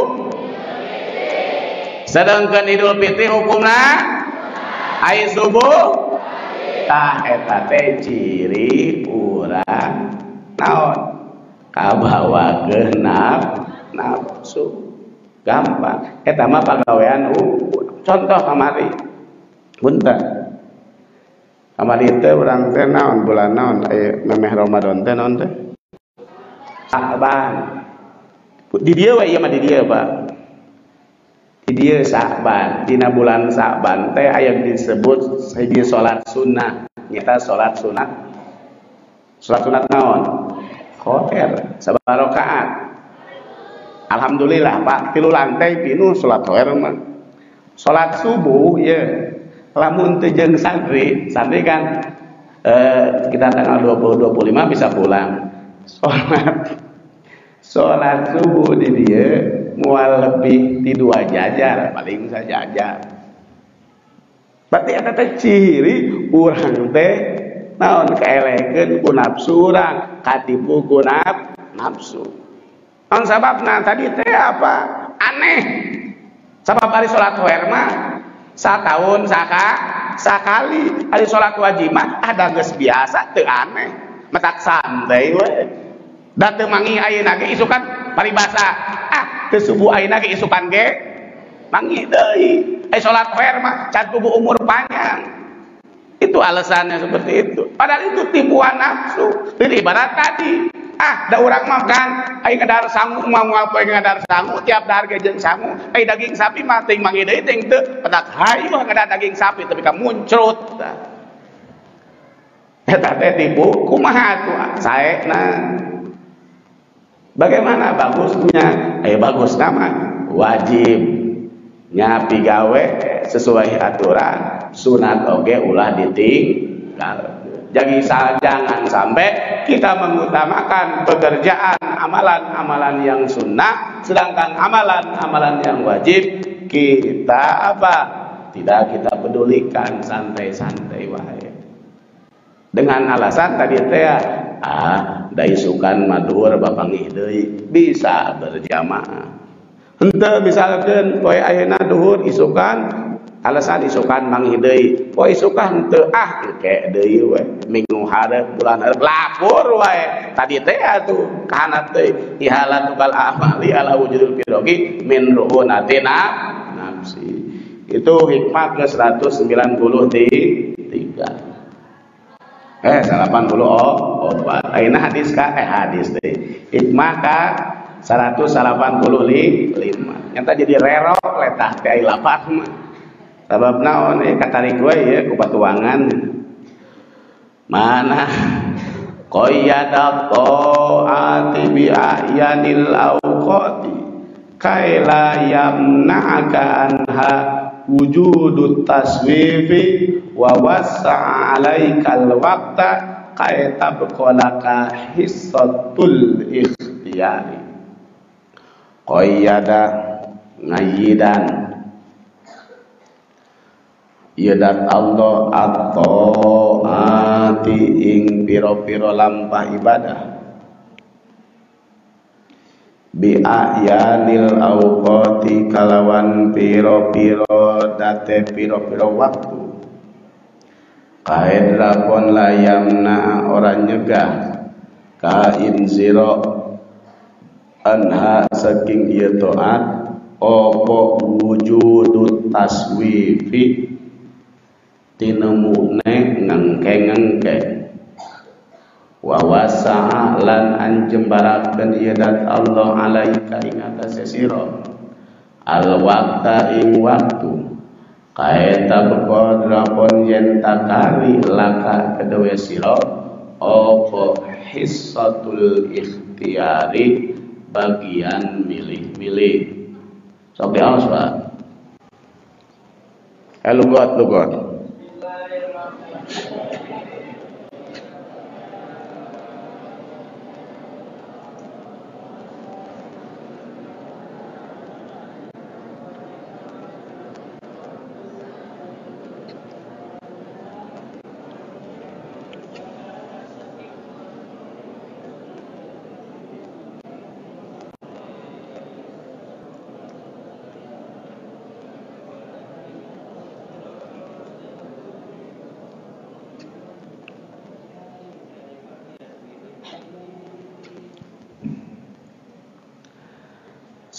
Sedangkan Idul Fitri hukumna? Ai subuh? Tah eta teh ciri urang naon kabawa genap nafsu gampang. Eta mah pagawean contoh kamari. Punten. Kamari teh urang teh naon bulan naon? Aya memeh Ramadan teh naon teh? Sa'ban. Di dia wa ieu mah di dia Pak. Di dia Sa'ban. Dina bulan Sa'ban teh aya disebut hiji salat sunnah. Nyata salat sunat salat sunat naon khoer sabar rakaat. Alhamdulillah Pak. Tilu lantai pinu sholat hoer mah sholat subuh ya. Lamun tejeng santri santri kan eh, kita tanggal 20 25 bisa pulang. Sholat. Sholat subuh di dia mual lebih di dua jajar paling saja jajar. Berarti ada teh ciri urang teh naon kaelekeun ku nafsu urang katipu ku nafsu. Naon sababna tadi teh apa? Aneh. Sabab hari sholat hoer mah satahun saka sakali hari sholat wajib mah ada geus biasa teu aneh. Metak santai we. Da teu mangi ayeuna ge isukan paribasa ah teu subuh ayeuna ge isukan ge mangi deui. Ai sholat hoer mah can kubu umur panjang. Itu alasannya seperti itu. Padahal itu tipuan nafsu. Jadi ibarat tadi, ah da urang mah kan ai ngadar sangu mah moal poe ngadar sangu tiap dahar ge jeung sangu ai daging sapi teuing mangi deui teuing teu pedak hai mah ngadar daging sapi tapi ka muncrut. Eta teh tipu kumaha tuh saena bagaimana bagusnya? Eh bagus nama wajib. Nyapi gawe sesuai aturan sunat oge ulah ditinggal jadi jangan sampai kita mengutamakan pekerjaan amalan-amalan yang sunnah, sedangkan amalan-amalan yang wajib kita apa? Tidak kita pedulikan santai-santai wahai. Dengan alasan tadi teh ah daisukan madur bapangih deui bisa berjamaah. Henteu misalkan poe ayeuna duhur isukan alasan isukan mang hidei poe isukan teu ah ke deui we minggu hareup bulan hareup lapor wae. Tadi teh atuh kana teh ihalatu kal amali ala wujudul firogi min ruhunatina nafsi. Itu hikmah ke 193 eh 80 oh opat ayeuna hadis ka? Eh hadis teh. Hikmah ka? 185 nyata jadi rerok letah teh lapat mah Sebab naon eh katarik gue ya ku batuangan. Mana? Qayyada ta'ati bi ayanil awqati kaila yamna'aka anha wujudut taswifi wa wasa 'alaikal waqta kaita bekolaka hissatul ikhtiyari. Qayyada ngayidan yadat Allah atau ati ing piro-piro lampah ibadah. Bi ayanil awqati kalawan piro-piro date piro-piro waktu. Kaedra pon layamna orang nyegah. Kain zero anha saking ieu taat opo wujudut taswifi tinemune ngengke-ngengke wa wasa'a lan anjembarakeun ieu dat Allah alaika ing atase al waqta ing waktu. Kaeta bekodrapon yen takali laka kedewe sira. Apa hissatul ikhtiyari bagian milih-milih sampai Allah Eh lugot lugot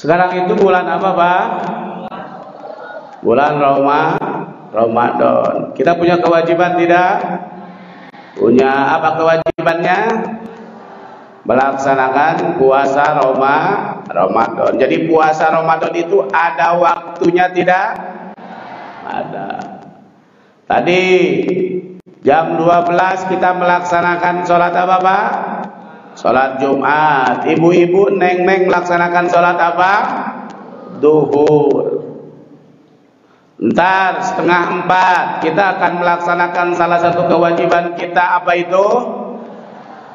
Sekarang itu bulan apa, Pak? Bulan Roma, Ramadan. Kita punya kewajiban tidak? Punya apa kewajibannya? Melaksanakan puasa Roma, Ramadan. Jadi puasa Ramadan itu ada waktunya tidak? Ada. Tadi jam 12 kita melaksanakan sholat apa, Pak? Sholat Jumat. Ibu-ibu neng-neng melaksanakan sholat apa? Duhur. Ntar setengah empat kita akan melaksanakan salah satu kewajiban kita apa itu?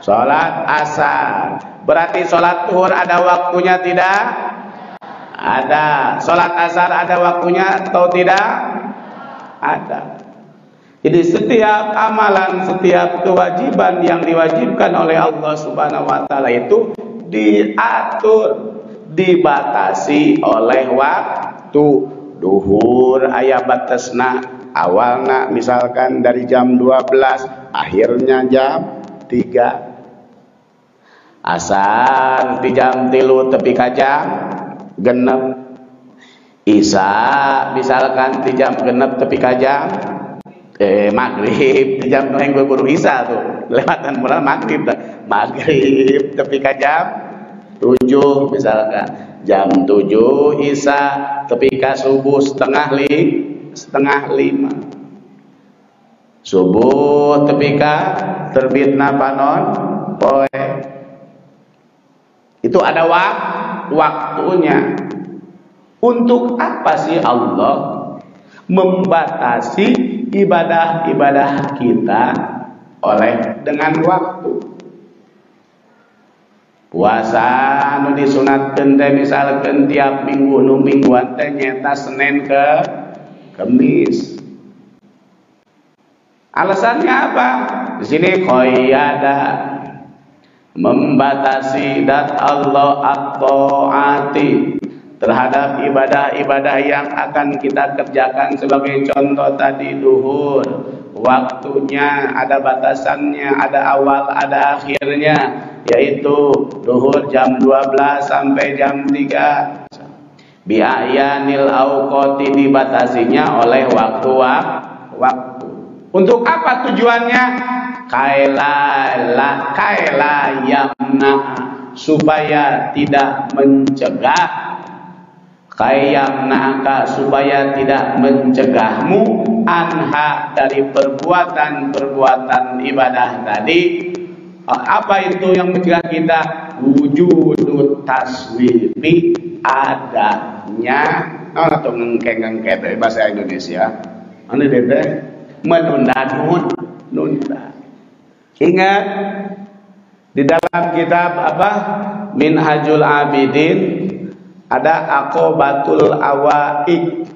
Sholat asar. Berarti sholat duhur ada waktunya tidak? Ada. Sholat asar ada waktunya atau tidak? Ada. Jadi setiap amalan, setiap kewajiban yang diwajibkan oleh Allah Subhanahu wa taala itu diatur, dibatasi oleh waktu. Duhur ayat batasna awalnya misalkan dari jam 12, akhirnya jam 3. Asar di jam tilu tepi kajang genep. Isa misalkan di jam genep tepi kajang eh, maghrib. Jam yang gue guru isa tuh. Lewatan mulai maghrib maghrib tapi ke jam tujuh misalkan. Jam tujuh isa tapi subuh setengah li setengah lima. Subuh tapi ke terbit napanon poe. Itu ada wak waktunya. Untuk apa sih Allah membatasi ibadah-ibadah kita oleh dengan waktu. Puasa nu disunatkeun teh misalkan tiap minggu nu mingguan teh nyata Senin ke Kamis. Alasannya apa? Di sini qayyada membatasi dat Allah at-taati terhadap ibadah-ibadah yang akan kita kerjakan sebagai contoh tadi duhur. Waktunya ada batasannya ada awal ada akhirnya yaitu duhur jam 12 sampai jam 3 biayanil auqati dibatasinya oleh waktu waktu. Untuk apa tujuannya? Kaila la kaila yamna supaya tidak mencegah naka supaya tidak mencegahmu anha dari perbuatan-perbuatan ibadah tadi. Apa itu yang mencegah kita? Wujud taswifi adanya atau ngengkeng-ngengkeng dari bahasa Indonesia. Ini dede menunda nunda. Ingat di dalam kitab apa? Minhajul Abidin ada akobatul awaik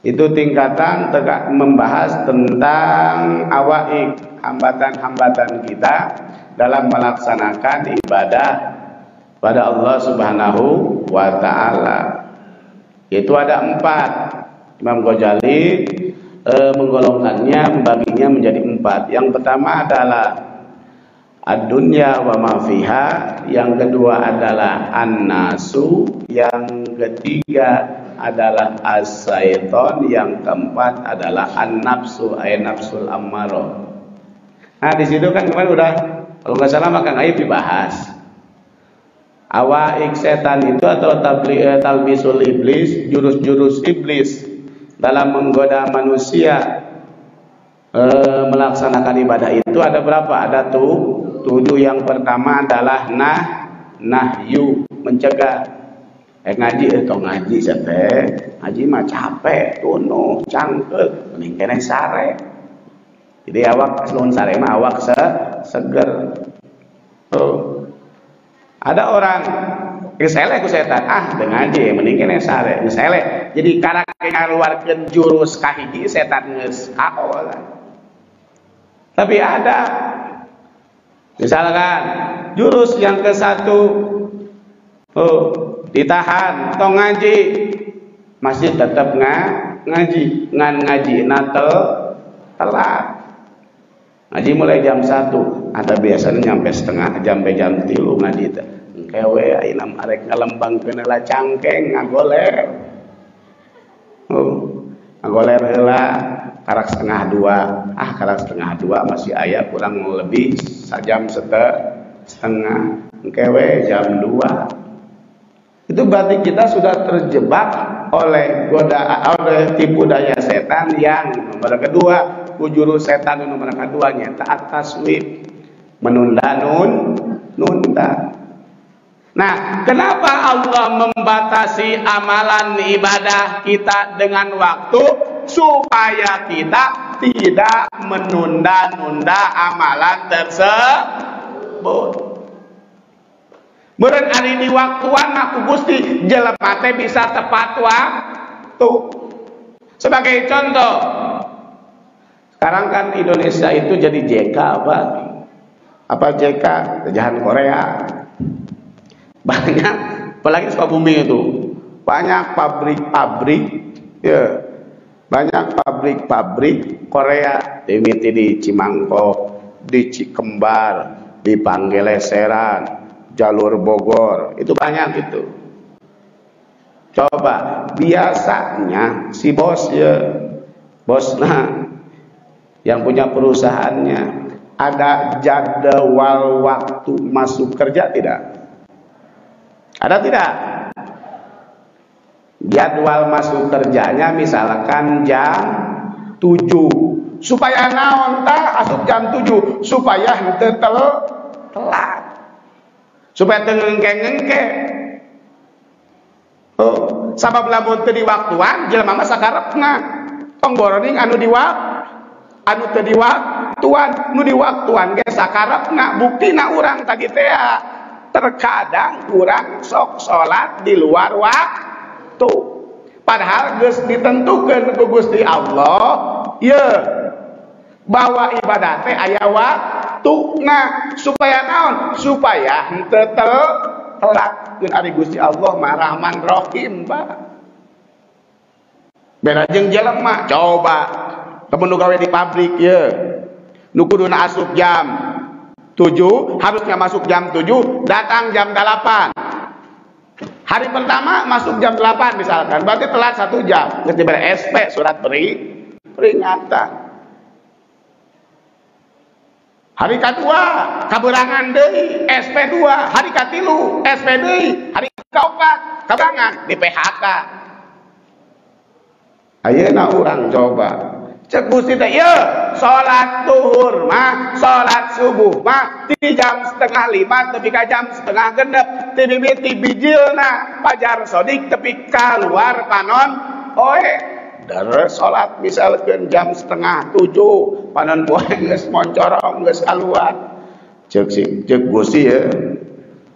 itu tingkatan tegak membahas tentang awaik hambatan-hambatan kita dalam melaksanakan ibadah pada Allah Subhanahu wa taala. Itu ada empat. Imam Ghazali e, menggolongkannya, membaginya menjadi empat. Yang pertama adalah ad-dunya wa ma yang kedua adalah an-nasu, yang ketiga adalah as-syaiton, yang keempat adalah an-nafsu, ay nafsul ammaroh. Nah, di situ kan kemarin udah kalau nggak salah makan ayat dibahas. Awaik setan itu atau eh, talbisul iblis, jurus-jurus iblis dalam menggoda manusia e, melaksanakan ibadah itu ada berapa? Ada tuh tujuh. Yang pertama adalah nah nahyu mencegah. Eh ngaji itu eh, ngaji sate ngaji mah capek tunuh cangkel mending kena sare. Jadi awak selun sare mah awak se seger. Oh. ada orang Ngesele ku setan ah dengan aja mending kena sare. Jadi karena ngaluarkeun jurus kahiji setan geus tapi ada. Misalkan jurus yang ke satu oh, ditahan atau ngaji. Masih tetap nga, ngaji. Ngan ngaji natel telat. Ngaji mulai jam satu. Ada biasanya nyampe setengah jam jam tilu ngaji kewe ayeuna arek ngalembang kenela cangkeng ngagoler. Oh ngagoler heula karak setengah dua. Ah karak setengah dua masih ayah kurang lebih sajam setengah. Kewe jam dua. Itu berarti kita sudah terjebak oleh goda oleh tipu daya setan yang nomor kedua. Ujuru setan nomor kedua nyata atas taswib menunda nun nunda. Nah, kenapa Allah membatasi amalan ibadah kita dengan waktu supaya kita tidak menunda-nunda amalan tersebut. Meren hari ini waktuan aku gusti jelema teh bisa tepat waktu. Sebagai contoh, sekarang kan Indonesia itu jadi JK apa? Apa JK? Kejahan Korea banyak apalagi bumi itu banyak pabrik-pabrik ya banyak pabrik-pabrik Korea dimiti di Cimangkok di Cikembar di Panggeleseran jalur Bogor itu banyak itu coba biasanya si bos ya bosnya yang punya perusahaannya ada jadwal waktu masuk kerja tidak ada tidak? Jadwal masuk kerjanya misalkan jam 7. Supaya naon tah asup jam 7 supaya henteu tel telat. Supaya teu ngengke-ngengke. Oh, sabab lamun teu diwaktuan jelema mah sakarepna. Tong boroning anu diwak anu teu diwaktuan nu diwaktuan ge sakarepna buktina urang tadi teh terkadang kurang sok sholat di luar waktu padahal gus ditentukan ke Gusti Allah ya bahwa ibadah teh aya waktu nah supaya naon? Supaya henteu telat. Keun ari Gusti Allah mah Rahman Rahim Pak. Beda jeung jelema coba. Temen gawe di pabrik ya. Nu kuduna asup jam 7 harusnya masuk jam 7 datang jam 8 hari pertama masuk jam 8 misalkan berarti telat satu jam. Ber SP surat beri peringatan. Hari kedua kaberangan deh SP2 hari katilu SP deui. Hari kaupat kabangan di PHK ayeuna orang coba cek Gusti teh ya salat duhur mah salat subuh mah di jam setengah lima tapi ka jam setengah genep. Ti mimiti bijilna pajar sodik tapi keluar panon. Oe dari salat misalkan jam setengah tujuh panon poe geus moncorong geus keluar cek si cek Gusti ya.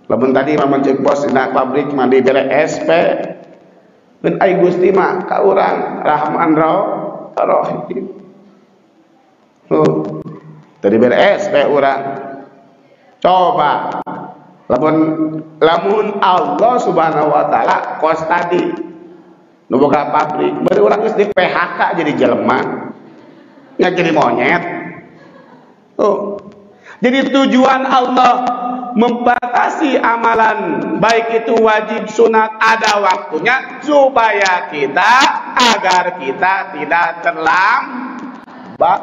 Lamun tadi mah cek bos na pabrik mah di bere SP dan ai Gusti mah ka urang Rahman Rahim Oh. Tadi beres kayak orang. Coba lamun lamun Allah Subhanahu wa taala kos tadi nu boga pabrik bari urang geus di PHK jadi jelema nya jadi monyet. Oh. Jadi tujuan Allah membatasi amalan baik itu wajib sunat ada waktunya supaya kita agar kita tidak terlambat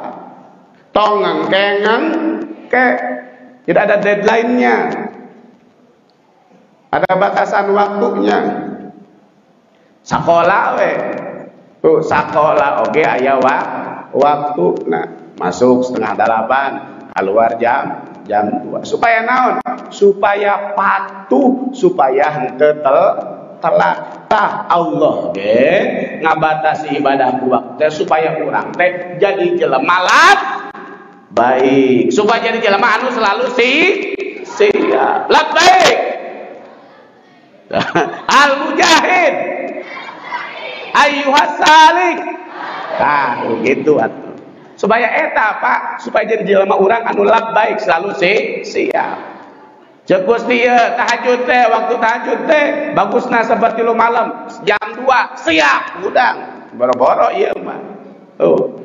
tongang kengang ke tidak ada deadline-nya. Ada batasan waktunya. Sekolah we. Tuh sekolah oke okay, ayah wa, waktu. Nah masuk setengah delapan keluar jam jam dua supaya naon? Supaya patuh supaya hente tel telat. Tah Allah ge. Ngabatasi ibadah waktu supaya kurang teh jadi jelema baik. Supaya jadi jalan anu selalu si siap. Baik. Al mujahid ayuhas salik. Nah begitu atuh supaya eta pak supaya jadi jelema orang anu baik selalu si siap. Cek Gusti ya, tahajud teh waktu tahajud teh bagusna seperti lu malam. Jam 2 siap udang. Boro-boro iya mah. Tuh.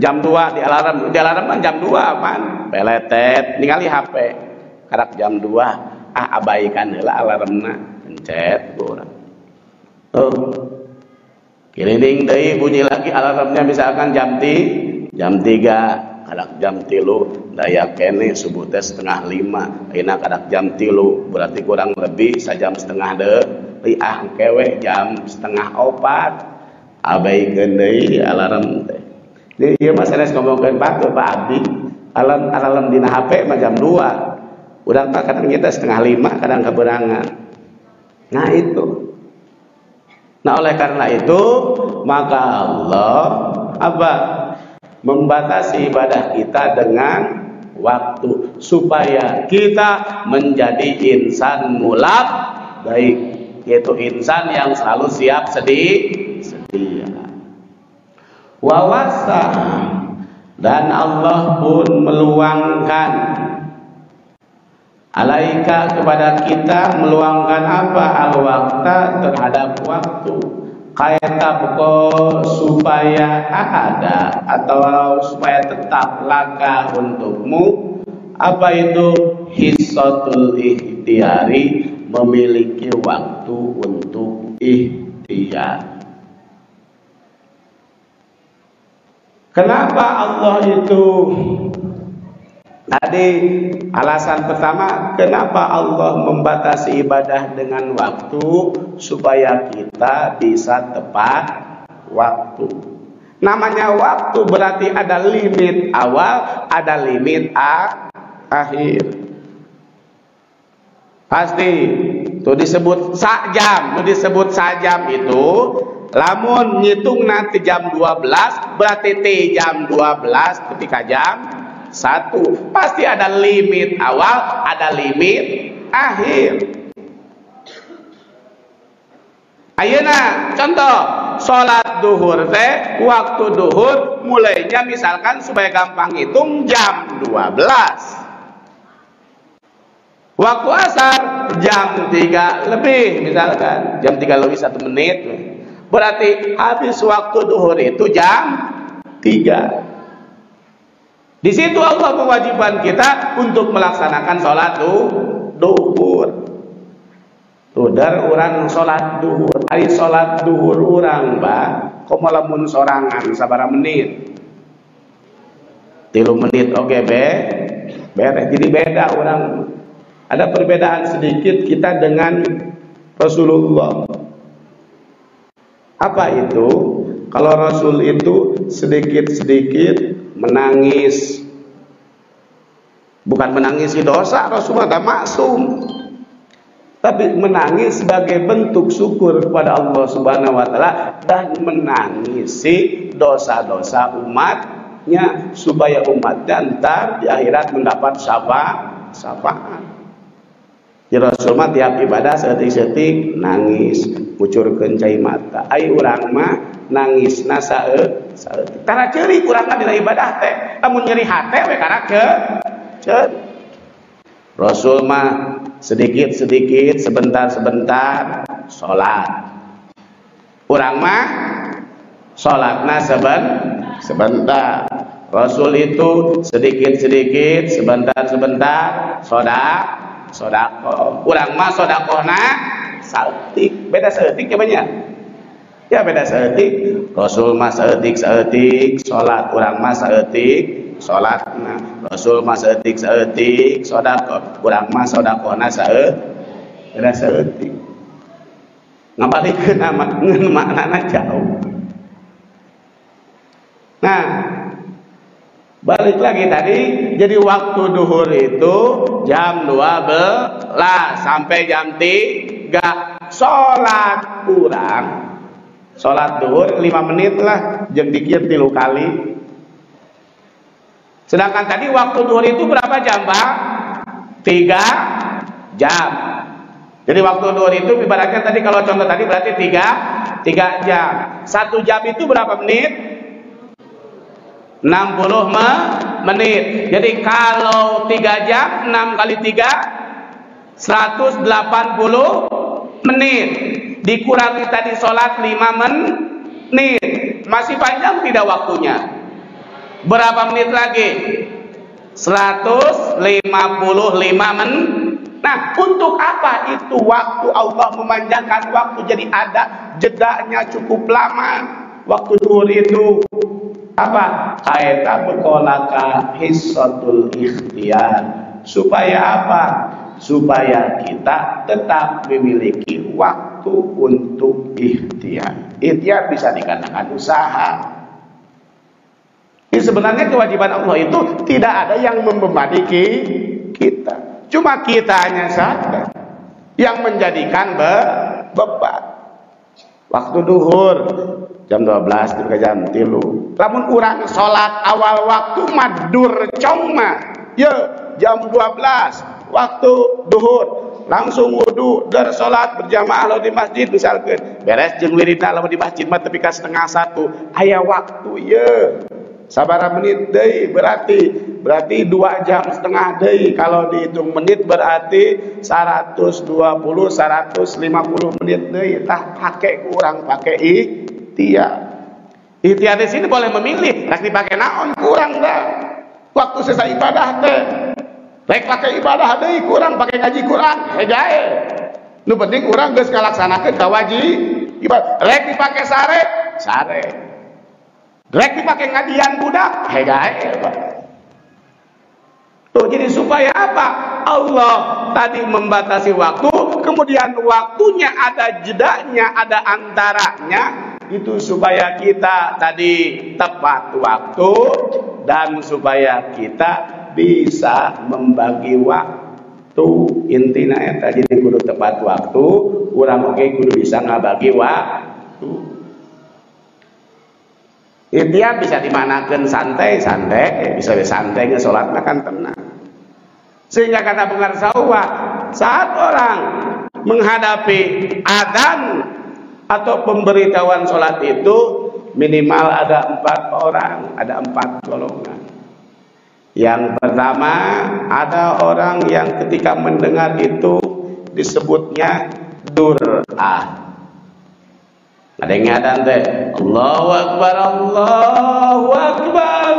Jam 2 di alarm di alarm kan jam 2 man. Beletet ningali HP karak jam 2 ah abaikan heula alarmna. Pencet urang. Oh keliling deui bunyi lagi alarmnya misalkan jam ti jam 3 kadak jam tilu. Daya kene subuh teh setengah lima. Ini kadak jam tilu. Berarti kurang lebih sajam setengah de ah kewe jam setengah opat. Abaikan deui alarm teh. Jadi iya mas Enes ngomongkan Pak Pak Abdi. Alam alam dina HP macam dua. Udah tak kadang kita setengah lima kadang keberangan nah itu. Nah oleh karena itu maka Allah apa membatasi ibadah kita dengan waktu supaya kita menjadi insan mulak baik yaitu insan yang selalu siap sedih wawasa dan Allah pun meluangkan. Alaika kepada kita meluangkan apa? Al-waqta terhadap waktu kaita buko supaya ada atau supaya tetap laka untukmu. Apa itu? Hisatul ikhtiari memiliki waktu untuk ikhtiar. Kenapa Allah itu Tadi alasan pertama Kenapa Allah membatasi ibadah dengan waktu Supaya kita bisa tepat waktu? Namanya waktu berarti ada limit awal Ada limit akhir. Pasti. Itu disebut sajam. Disebut sajam itu lamun ngitung nanti jam 12 berarti T jam 12 ketika jam 1 pasti ada limit awal ada limit akhir. Ayeuna contoh sholat duhur teh waktu duhur mulainya misalkan supaya gampang hitung jam 12 waktu asar jam 3 lebih misalkan. Jam 3 lebih 1 menit. Berarti habis waktu duhur itu jam 3. Di situ Allah mewajibkan kita untuk melaksanakan sholat duhur. Tuh dar orang sholat duhur. Ari sholat duhur orang, Mbak. Kok lamun sorangan sabara menit? Tilu menit oke okay, be. Beres. Jadi beda orang. Ada perbedaan sedikit kita dengan Rasulullah. Apa itu? Kalau Rasul itu sedikit-sedikit menangis. Bukan menangisi dosa, Rasulullah tidak maksum. Tapi menangis sebagai bentuk syukur kepada Allah Subhanahu wa taala dan menangisi dosa-dosa umatnya supaya umatnya ntar di akhirat mendapat syafaat. Syafaat. Ya Rasul mah tiap ibadah setik-setik nangis, mucur kencai mata. Ai urang mah nangis nasa tara ceuri urang mah dina ibadah teh. Lamun nyeri hate we karena ke ceuri. Rasul mah sedikit-sedikit sebentar-sebentar salat. Urang mah salatna seben sebentar. Rasul itu sedikit-sedikit sebentar-sebentar sodak sodako urang mah sodakona saltik beda seetik ya banyak ya beda seetik. Rasul mah seetik seetik. Sholat urang mah seetik sholat nah. Rasul mah seetik seetik. Sodako urang mah sodakona seet beda seetik. Ngabalikeun nama maknana jauh. Nah Balik lagi tadi, jadi waktu duhur itu jam 12 sampai jam 3 sholat kurang. Sholat duhur 5 menit lah, jam dikir tilu kali. Sedangkan tadi waktu duhur itu berapa jam Pak? 3 jam. Jadi waktu duhur itu ibaratnya tadi kalau contoh tadi berarti 3 3 jam. Satu jam itu berapa menit? 60 menit. Jadi kalau 3 jam 6 kali 3 180 menit. Dikurangi tadi sholat 5 menit. Masih panjang tidak waktunya? Berapa menit lagi? 155 menit. Nah, untuk apa itu waktu Allah memanjangkan waktu jadi ada jedanya cukup lama. Waktu duhur itu apa aeta bekolaka hissatul ikhtiar supaya apa supaya kita tetap memiliki waktu untuk ikhtiar. Ikhtiar bisa dikatakan usaha. Ini sebenarnya kewajiban Allah itu tidak ada yang membebani kita. Cuma kita hanya saja yang menjadikan beban. Waktu duhur jam 12 ke jam tilu. Lamun kurang sholat awal waktu madur coma ya jam 12 waktu duhur langsung wudhu dan sholat berjamaah lo di masjid misalkan. Beres jeng wirina lo di masjid mah tapi setengah satu. Ayah waktu ya sabar menit deh berarti berarti dua jam setengah deh kalau dihitung menit berarti 120 150 menit deh tah pakai kurang pakai ikhtiar. Ikhtiar di sini boleh memilih, rek dipakai naon? Kurang dah. Waktu selesai ibadah teh. Rek pakai ibadah deh kurang, pakai ngaji kurang, hejae. Nu penting kurang geus ngalaksanakeun kawajib ibadah. Rek dipakai sare, sare. Rek dipakai ngadian budak, hejae. Tuh jadi supaya apa? Allah tadi membatasi waktu, kemudian waktunya ada jedanya, ada antaranya, itu supaya kita tadi tepat waktu dan supaya kita bisa membagi waktu. Intinya ya tadi kudu tepat waktu kurang oke kudu bisa ngabagi waktu. Intinya bisa dimanakan santai santai. Bisa santai nggak sholat makan tenang. Sehingga kata pengarang saat orang menghadapi adan atau pemberitahuan sholat itu minimal ada empat orang, ada empat golongan. Yang pertama ada orang yang ketika mendengar itu disebutnya dur'ah. Ada yang ngadang teh Allahu Akbar Allahu Akbar.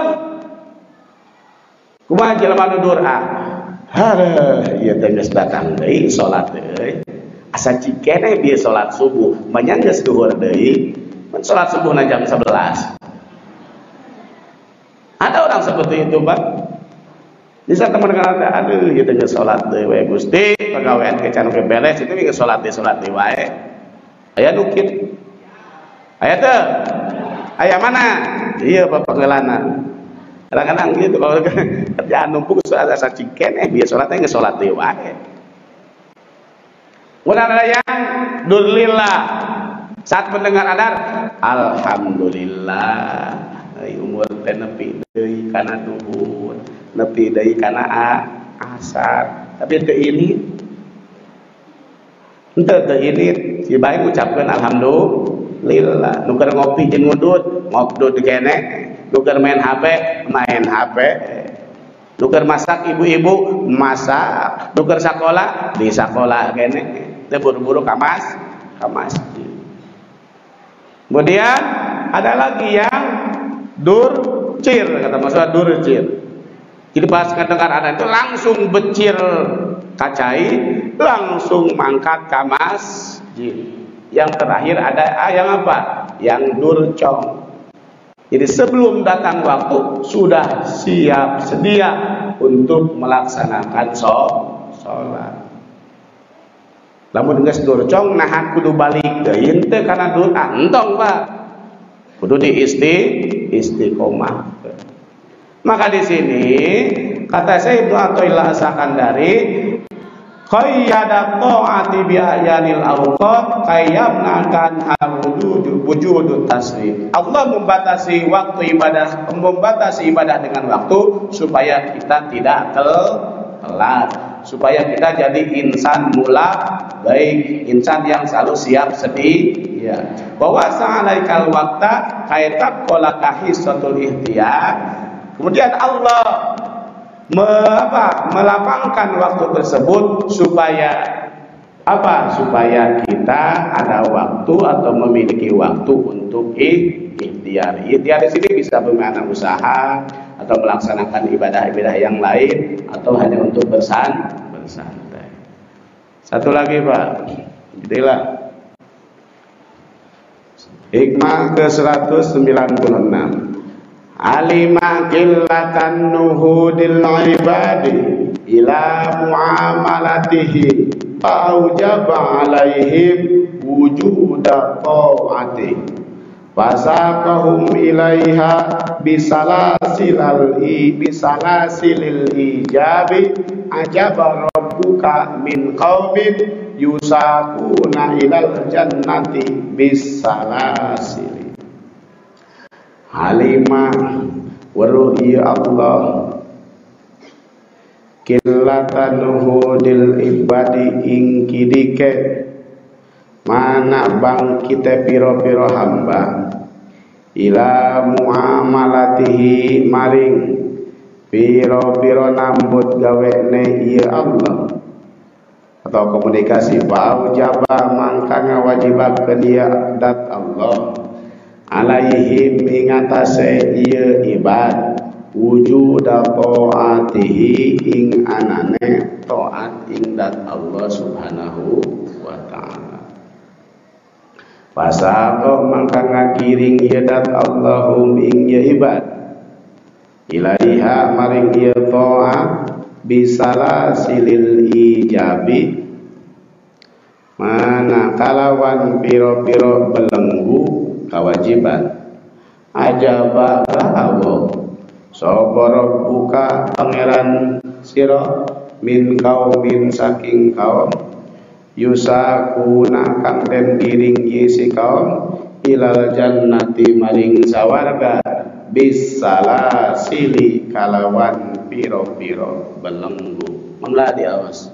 Kumaha jelema nu dur'ah? Hare, ieu teh geus datang deui salat deui asa cikene biar sholat subuh menyangga duhur deui men sholat subuh na jam 11 ada orang seperti itu Pak bisa teman ada aduh gitu ke sholat deh wae gusti. Pegawaian kecan ke beres itu ke sholat deh sholat deh wae ayah nukit ayah tuh. Ayah mana? Iya bapak kelana kadang-kadang gitu kalau kerjaan numpuk ada cacing eh biar sholatnya nggak sholat deh wae ada yang durlillah saat mendengar adar alhamdulillah. Umur teh nepi deui kana nepi deui kana asar. Tapi teu ini henteu teu ini si bae ngucapkeun alhamdulillah. Nu keur ngopi jeung ngudut ngudut kene. Nu keur main HP main HP nu keur masak ibu-ibu masak. Nu keur sakola di sakola kene. Teu buru-buru ka mas ka masjid. Kemudian ada lagi yang durcir kata maksudnya durcir jadi pas kedengar ada itu langsung becir kacai langsung mangkat ke masjid yang terakhir ada ah, yang apa? Yang durcong. Jadi sebelum datang waktu sudah siap sedia untuk melaksanakan sholat. Lamun geus durcong nah kudu balik deui teu kana dur ah entong Pak. Kudu di isti istiqomah maka di sini kata saya Ibnu Athaillah Sakandari qayyada ta'ati bi ayanil awqat qayyamna kan wujud wujudut taslim. Allah membatasi waktu ibadah membatasi ibadah dengan waktu supaya kita tidak telat. Supaya kita jadi insan mula baik insan yang selalu siap sedia bahwa sa'alaikal waqta kaitab kolaka hissatul ihtiyar kemudian Allah me, apa, melapangkan waktu tersebut supaya apa supaya kita ada waktu atau memiliki waktu untuk ikhtiar. Ikhtiar di sini bisa bermakna usaha atau melaksanakan ibadah-ibadah yang lain atau hanya untuk bersan bersantai. Satu lagi Pak. Itulah Hikmah ke-196 Alima qillatan nuhudil ibadi ila muamalatihi faujaba alaihim wujuda ta'ati fasaqahum ilaiha bisalasilal i bisalasilil ijabi ajaba rabbuka min qaumin yusakuna ilal jannati bisalasili halimah waruhi Allah. Killatanuhu dil ibadi ingkidike. Mana bang kita piro-piro hamba? Ila muamalatihi maring. Piro-piro nambut gawe ne iya Allah. Atau komunikasi bau jaba mangka ngawajibakeun dia dat Allah alaihim ingatase ieu ibad wujud taatihi ing anane taat ing dat Allah subhanahu wa ta'ala. Pasako mangka ngakiring ieu dat Allahum ing ieu ibad. Ilaiha maring ieu taat bisala silil ijabi mana kalawan piro-piro belenggu kewajiban. Ajaba kahawo soboro buka pangeran siro min kaumin saking kaum. Yusakuna kang den giring si kaum ilal jannati maring sawarga bisala sili kalawan piro-piro belenggu. Mengladi awas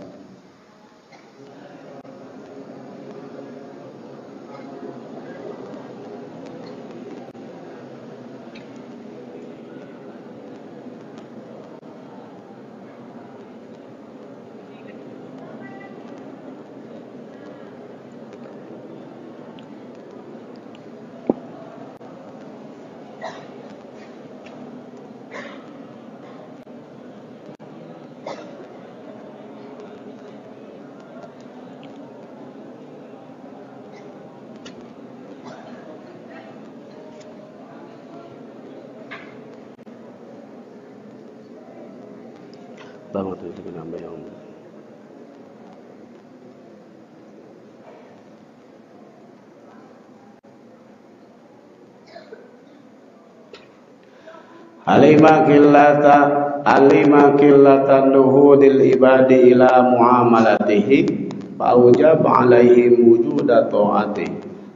Alima killata alima killata nuhudil ibadi ila muamalatihi fa'ujab alaihim wujuda ta'ati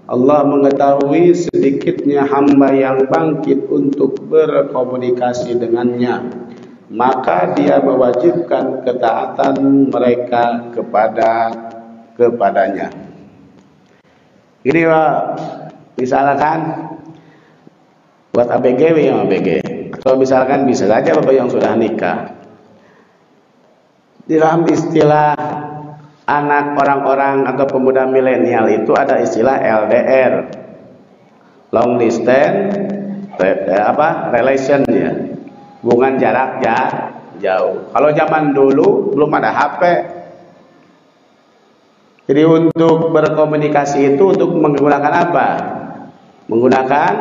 Allah mengetahui sedikitnya hamba yang bangkit untuk berkomunikasi dengannya. Maka dia mewajibkan ketaatan mereka kepada kepadanya. Ini misalkan buat ABG yang ABG kalau misalkan bisa saja Bapak yang sudah nikah. Di dalam istilah anak orang-orang atau pemuda milenial itu ada istilah LDR. Long distance eh, apa relation ya. Hubungan jarak ya jauh. Kalau zaman dulu belum ada HP. Jadi untuk berkomunikasi itu untuk menggunakan apa? Menggunakan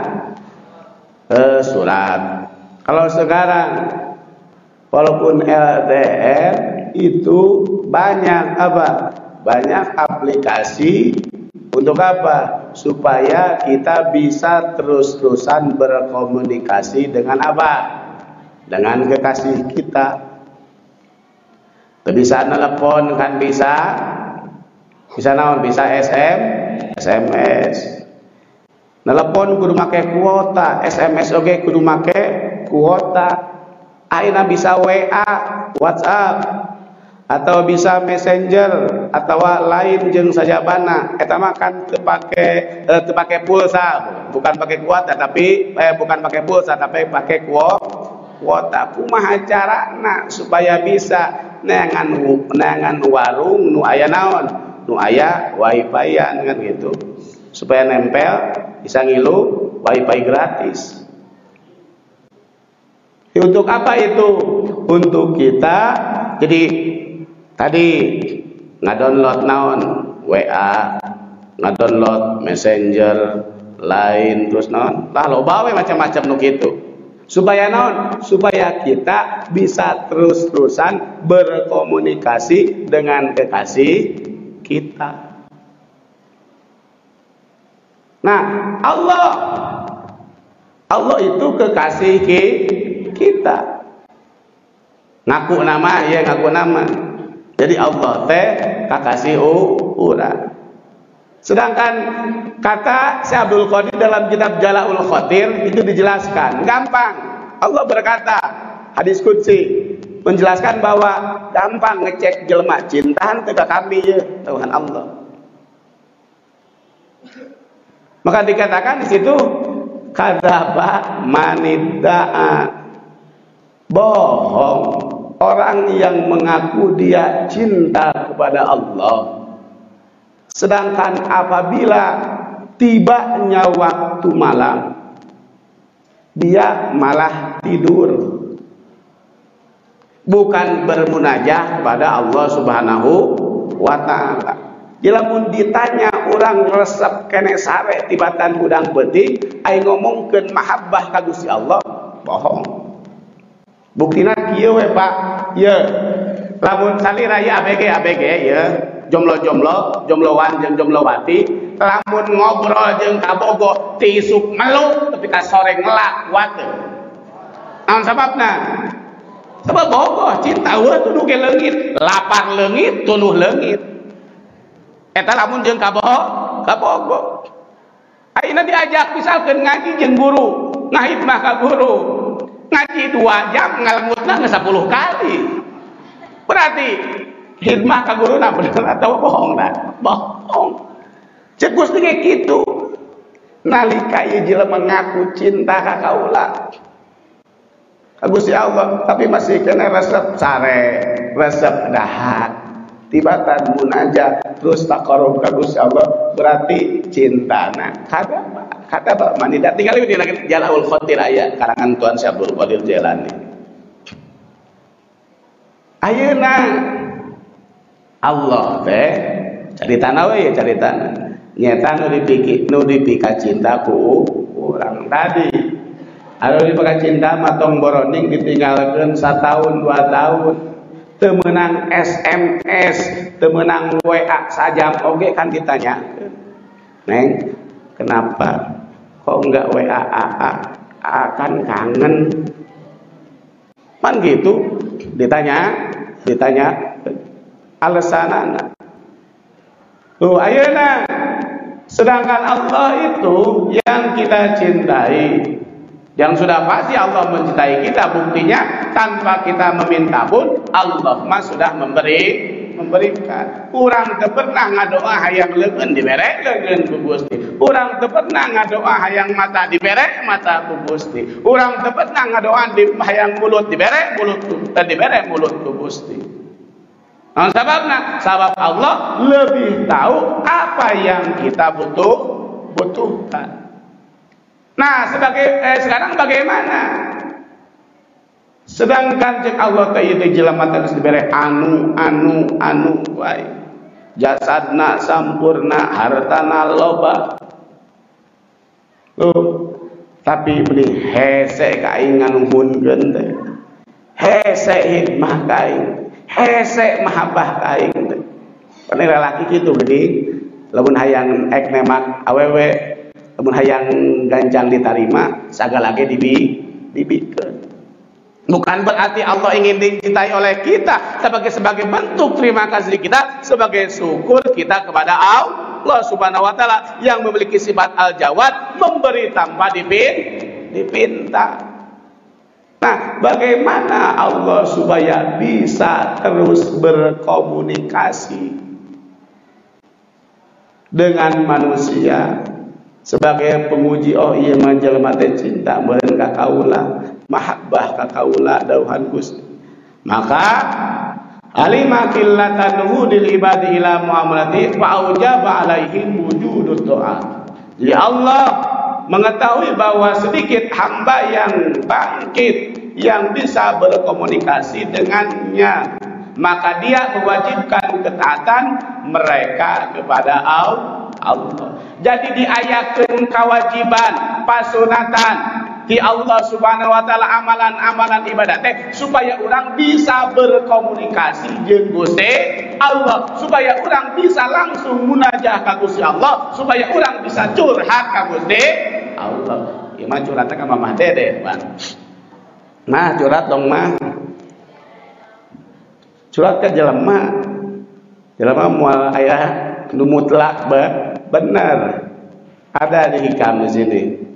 eh, surat kalau sekarang walaupun LDR itu banyak apa? Banyak aplikasi untuk apa? Supaya kita bisa terus-terusan berkomunikasi dengan apa? Dengan kekasih kita. Bisa telepon kan bisa. Bisa naon? Bisa SM, SMS. Telepon kudu make kuota, SMS oke kudu make kuota. Aina bisa WA WhatsApp atau bisa messenger atau lain jeng saja bana. Eta mah kan eh, terpakai pulsa. Bukan pakai kuota tapi eh, bukan pakai pulsa tapi pakai kuota. Kumaha carana supaya bisa? Neangan neangan warung nu aya naon? Nu aya wifi-an kan gitu. Supaya nempel bisa ngilu wifi gratis untuk apa itu? Untuk kita jadi tadi ngadownload naon WA, ngadownload Messenger, lain terus naon. Lah loba we macam-macam nu kitu. Supaya naon? Supaya kita bisa terus-terusan berkomunikasi dengan kekasih kita. Nah, Allah Allah itu kekasih kita kita. Ngaku nama ya ngaku nama. Jadi Allah teh kakasih urang sedangkan kata si Abdul Qadir dalam kitab Jalaul Khatir itu dijelaskan. Gampang. Allah berkata hadis kudsi menjelaskan bahwa gampang ngecek jelma cintaan ke kami ya Tuhan Allah. Maka dikatakan di situ kadzaba manidda'a bohong. Orang yang mengaku dia cinta kepada Allah. Sedangkan apabila tibanya waktu malam dia malah tidur. Bukan bermunajah kepada Allah Subhanahu wa taala. Jelamun ditanya orang resep kene sare tibatan udang penting ai ngomongkeun mahabbah ka Gusti Allah bohong buktina kieu we Pak. Ye lamun raya ABG ABG ya. Jomlo-jomlo jomlowan jeung jomlowati. Lamun ngobrol jeung kabogo tisuk meluk tapi ka sore ngelak wae naon sababna? Sebab bogoh cinta we tunuh ke leungit. Lapar leungit tunuh leungit. Eta lamun jeung kabogo kabogo ayeuna diajak misalkan ngaji jeung guru ngahit mah guru ngaji dua jam ngalemutna nggak sepuluh kali. Berarti hikmah ke guru nah bener atau bohong nah bohong. Cek gusti kayak gitu. Nalika ieu mengaku cinta ka kaula. Gusti Allah tapi masih kena resep sare resep dahak tibatan munajat terus takarub ka Gusti Allah berarti cintana kada kata Pak Manida tinggal di lagi Khotir aya karangan Tuan Syabdul Qadir Jailani ayeuna Allah teh cari tanah we cari tanah. Nyata nu dipiki nu dipika cinta ku urang tadi. Anu dipika cinta matong boroning ditinggalkan setahun dua tahun. Temenang SMS temenang WA saja. Oke kan ditanya Neng kenapa kok enggak WA akan kangen. Man gitu. Ditanya ditanya alasan anak? Tuh ayeuna sedangkan Allah itu yang kita cintai. Yang sudah pasti Allah mencintai kita buktinya tanpa kita meminta pun Allah mah sudah memberi memberikan. Orang teu pernah ngadoa hayang leungeun dibere leungeun ku Gusti. Urang teu pernah ngadoa hayang mata dibere mata ku Gusti. Urang teu pernah ngadoa di hayang mulut dibere mulut teu dibere mulut ku Gusti. Nah, sababna sabab Allah lebih tahu apa yang kita butuh butuhkan. Nah, sebagai eh, sekarang bagaimana? Sedangkan cek Allah teh ieu jelema teh dibere anu anu anu wae. Jasadna sampurna, hartana loba. Tuh, tapi beli hese ka aing nganuhunkeun teh. Hese hikmah ka aing, hese mahabbah ka aing teh. Pane lalaki lamun hayang ek nemak awewe Namun hayang ganjang diterima, segala lagi dibi dibikeun. Bukan berarti Allah ingin dicintai oleh kita sebagai sebagai bentuk terima kasih kita sebagai syukur kita kepada Allah Subhanahu wa taala yang memiliki sifat al-jawad memberi tanpa dipin, dipinta. Nah, bagaimana Allah supaya bisa terus berkomunikasi dengan manusia sebagai penguji oh iya manjal mate cinta meureun ka mahabbah ka kaula dauhan Gusti maka alima qillatan nuhudil ibadi ila muamalati fa aujaba alaihim wujudut doa jadi Allah mengetahui bahwa sedikit hamba yang bangkit yang bisa berkomunikasi dengannya maka dia mewajibkan ketaatan mereka kepada Allah. Jadi diayatkan kewajiban pasunatan di Allah Subhanahu wa taala amalan-amalan ibadat teh supaya orang bisa berkomunikasi jeung Gusti Allah, supaya orang bisa langsung munajah ka Allah, supaya orang bisa curhat ka Gusti Allah. Ieu mah curhatna ka Mamah Dede, Bang. Nah, curhat dong mah. Surat ke jelema. Jelema mual ayah nu mutlak benar ada di hikam di sini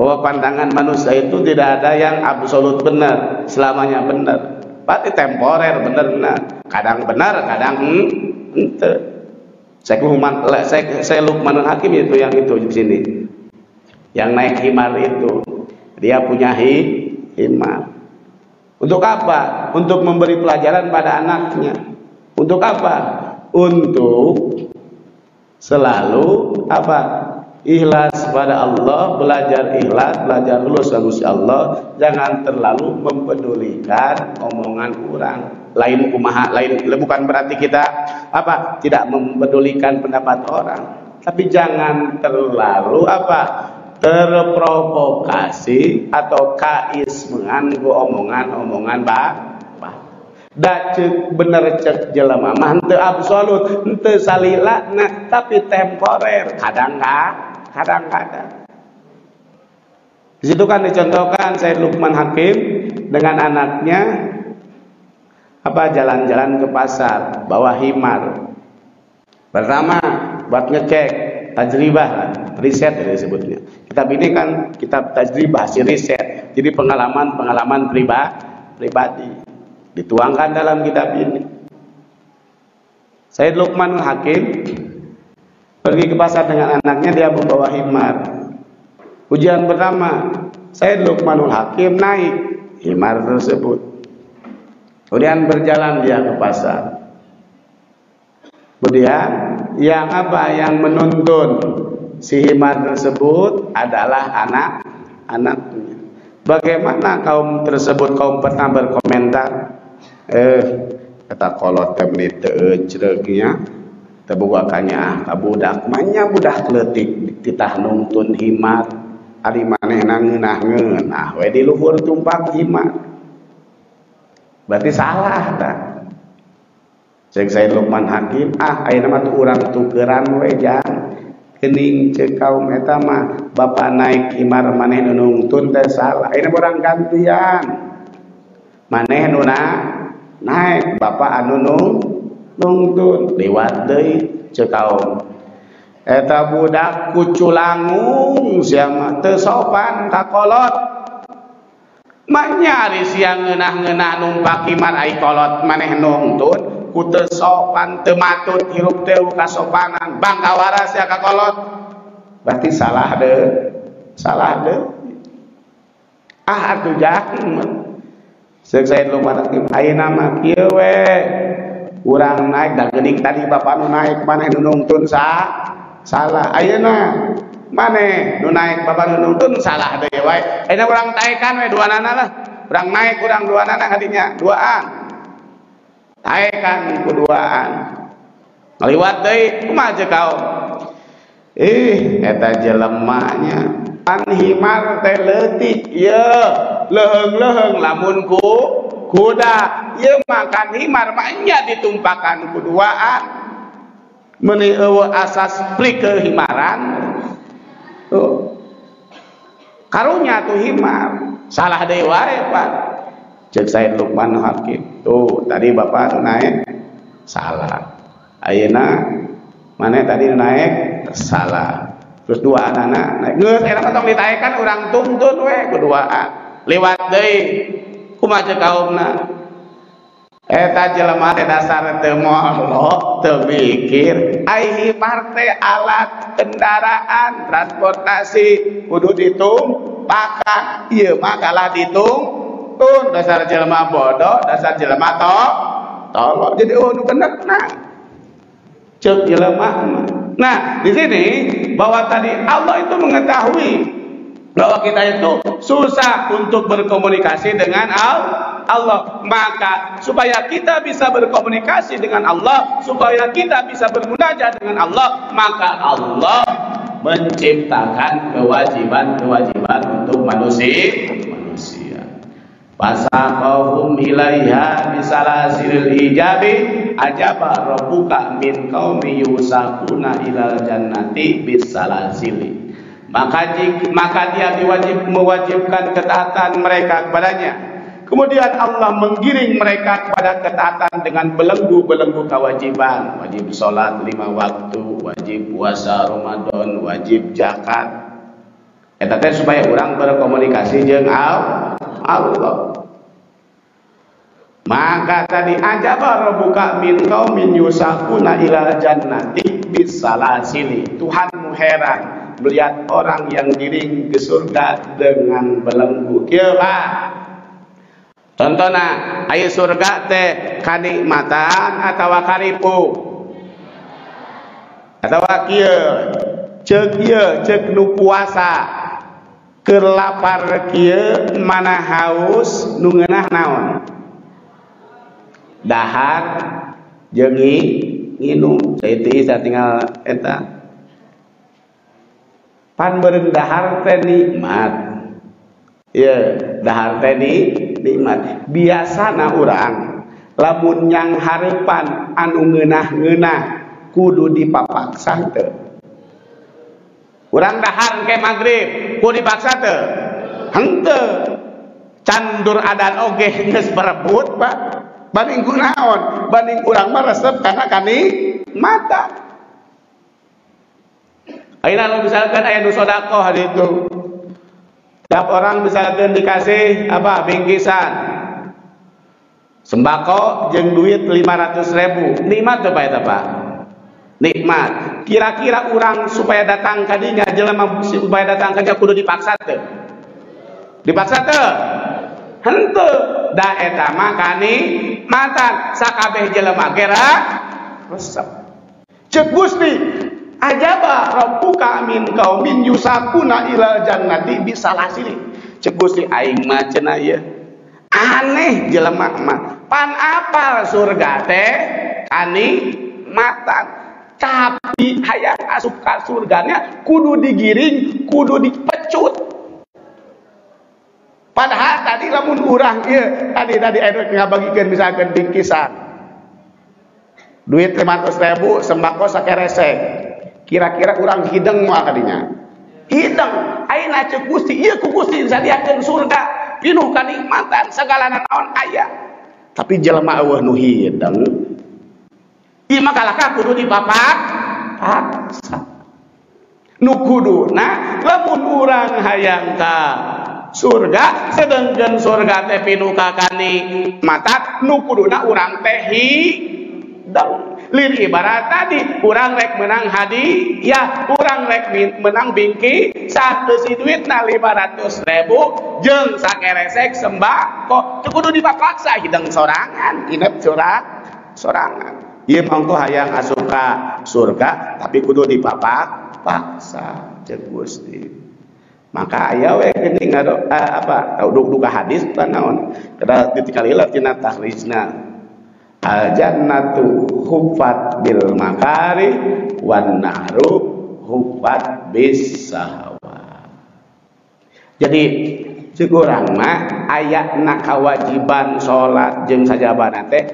bahwa pandangan manusia itu tidak ada yang absolut benar selamanya benar pasti temporer benar-benar kadang benar kadang ente saya Lukman saya, saya Hakim itu yang itu di sini yang naik himar itu dia punya hi, himar untuk apa? Untuk memberi pelajaran pada anaknya. Untuk apa? Untuk selalu apa? Ikhlas pada Allah, belajar ikhlas, belajar lulus sama Allah, jangan terlalu mempedulikan omongan orang. Lain kumaha, lain bukan berarti kita apa? Tidak mempedulikan pendapat orang, tapi jangan terlalu apa? terprovokasi atau kais menganggu omongan-omongan da cek bener cek jelema mah absolut henteu salila nah tapi temporer kadang nggak kadang kadang di situ kan dicontohkan Said Lukman Hakim dengan anaknya apa jalan-jalan ke pasar bawa himar pertama buat ngecek tajribah riset ya disebutnya Kitab ini kan kitab tajribah, hasil riset. Jadi pengalaman-pengalaman pribadi dituangkan dalam kitab ini. Said Luqman Hakim pergi ke pasar dengan anaknya dia membawa himar. Ujian pertama, Said Luqmanul Hakim naik himar tersebut. Kemudian berjalan dia ke pasar. Kemudian yang apa? Yang menuntun si himar tersebut adalah anak anaknya. Bagaimana kaum tersebut kaum pernah berkomentar eh kata kolot temni teujregnya tebuakannya kabudak. Manya budak leutik titah nungtun himat. Ari maneh nangeunah ngeunah we di luhur tumpak himat. Berarti salah tah cek saya Lukman Hakim ah ayeuna mah tuh urang tukeran we jang kening cek kaum eta mah bapak naik imar maneh nungtun teh salah. Ayeuna urang gantian. Maneh nuna naik bapak anu nung nungtun liwat deui cekaum eta budak kuculangung sia mah teu sopan ka kolot mah nyari ngeunah-ngeunah numpak iman ai kolot maneh nungtun ku teu sopan teu matut hirup teu kasopanan bangka waras ya ka kolot berarti salah deh salah deh ah atuh jang Sek saya lupa lagi, ayo nama kieu we kurang naik dagenik tadi bapak nu naik maneh nu nuntun sa? Salah. Ayeuna? Maneh nu naik bapak nu nuntun salah deui wae. Ayeuna urang taekan we duanana lah. Urang naik urang duanana hadinya duaan. Taekan ku duaan. Ngaliwat deui kumaha je kau? Ih eta jelemanya pan himar teh leutik ye. Leuheung-leuheung lamun ku kuda ye makan himar ku duaan meuni eueuh asas plik kehimaran Tuh. Karunya tuh himar. Salah dewa ya Pak. Cek saya Lukman Hakim. Tuh, tadi Bapak naik salah. Ayeuna mana tadi naik salah. Terus dua anak-anak naik. Geus eta tong ditaekan urang tuntun we keduaan. Lewat deui. Kumaha kaumna? Eta jelema teh dasar teu molok, teu mikir. Ai himar alat kendaraan transportasi kudu ditumpakan. Ieu mah kalah ditungtun dasar jelema bodoh, dasar jelema to tolong. Jadi oh nu bener nah. Cek jelema Nah, di sini bahwa tadi Allah itu mengetahui bahwa kita itu susah untuk berkomunikasi dengan Allah. Maka supaya kita bisa berkomunikasi dengan Allah supaya kita bisa bermunajat dengan Allah maka Allah menciptakan kewajiban-kewajiban untuk manusia. Manusia. Fasaqahum ilaiha bisalasilil ijabi ajaba rabbuka min qaumi yusaquna ilal jannati bisalasili maka maka dia diwajib mewajibkan ketaatan mereka kepadanya Kemudian Allah menggiring mereka kepada ketaatan dengan belenggu-belenggu kewajiban. Wajib sholat lima waktu, wajib puasa Ramadan, wajib zakat. Eta supaya orang berkomunikasi dengan Allah. Maka tadi aja baru buka min qaumin yusakuna ila jannati bisalasili. Tuhan heran melihat orang yang giring ke surga dengan belenggu. Kieu Contohnya, ayo surga teh kanikmatan atau karipu? Atau kia cek kia cek nu puasa. Kelapar kia mana haus nu ngeunah naon? Dahar jengi nginum saya tinggal eta pan beureung dahar teh nikmat. Ya dahar teh nikmat. Biasana urang lamun yang harapan anu ngeunah-ngeunah kudu dipapaksa teu urang dahar ke maghrib kudu dipaksa teu henteu candur adan oge geus berebut Pak. Banding kunaon banding urang mah resep kana kani mata Ayeuna misalkan aya nu sedekah itu. Tiap orang misalkan dikasih apa bingkisan. Sembako jeng duit 500 ribu. Nikmat apa itu pak. Nikmat. Kira-kira orang supaya datang kadinya jelema supaya datang kadinya kudu dipaksa tuh. Dipaksa tuh. Hente da eta makani mata sakabeh jelema gerak. Resep. Cek gusti ajaba rabbuka min qaumin yusakuna ila jannati bisalasili cek Gusti aing mah cenah ieu aneh jelema mah. Pan apal surga teh kani mata. Tapi hayang asup ka surganya kudu digiring kudu dipecut. Padahal tadi lamun urang ieu tadi tadi anu ngabagikan misalkan bingkisan. Duit 500 ribu sembako sakeresek kira-kira urang hideng moal kadinya hideng. Ayeuna ceuk Gusti ieu ku Gusti disadiakeun surga. Pinuh kanikmatan segala naon aya tapi jelema eueuh nu hideng. Ieu mah kalaka kudu dipapak paksa. Nu kuduna lamun urang hayang ka surga sedangkan surga teh pinuh ka kanikmatan. Nu kuduna urang teh hideng Lir ibarat tadi kurang rek menang hadi ya kurang rek menang bingki satu si duit na lima ratus ribu jeng sakeresek sembako. Cukup dipaksa hidang sorangan inap curah sorangan. Iya mangko hayang asuka surga tapi kudu dipapak paksa cek gusti. Maka ayah we geuning uh, apa duka hadis tanaon kada ketika lila tina tahrijna aljannatu hufat bil makari wan naru hufat bis sahwa. Jadi sekurang mah ayat na kewajiban sholat jeng sajabana teh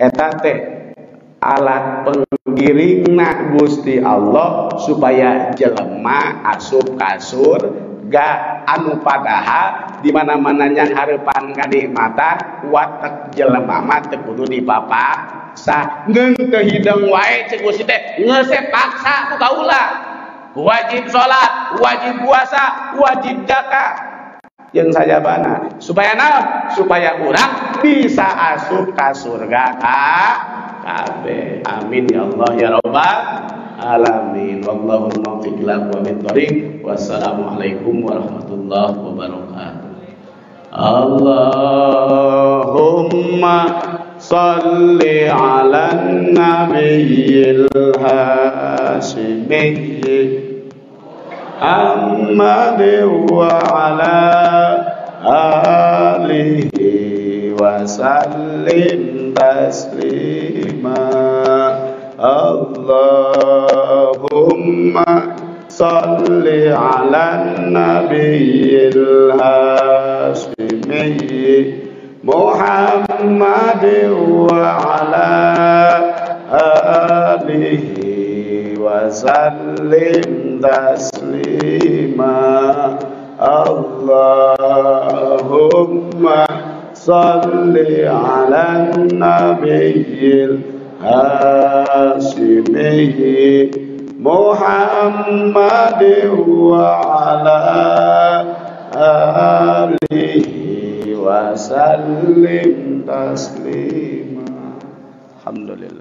eta teh alat penggiringna gusti Allah supaya jelema asup kasur ga anu padahal di mana mananya harapan kanikmatan watak jelema mah teu kudu dipapaksa. Ngeun teu hideng wae cek Gusti teh ngeusep paksa ku kaula. Wajib salat wajib puasa wajib zakat yang saja bana supaya naon? Supaya orang bisa asup ke surga ka kabeh. Amin ya Allah ya rabbal alamin. Wallahu muwaffiq ila aqwamit thoriq wassalamualaikum warahmatullahi wabarakatuh. Allahumma salli ala nabiyil hashimi Muhammad wa ala alihi wa sallim taslima Allahumma salli ala nabiyil hasimi Muhammad wa ala alihi wa sallim taslima Allahumma salli ala nabiyil هاشمه محمد وعلى آله وسلم تسليما الحمد لله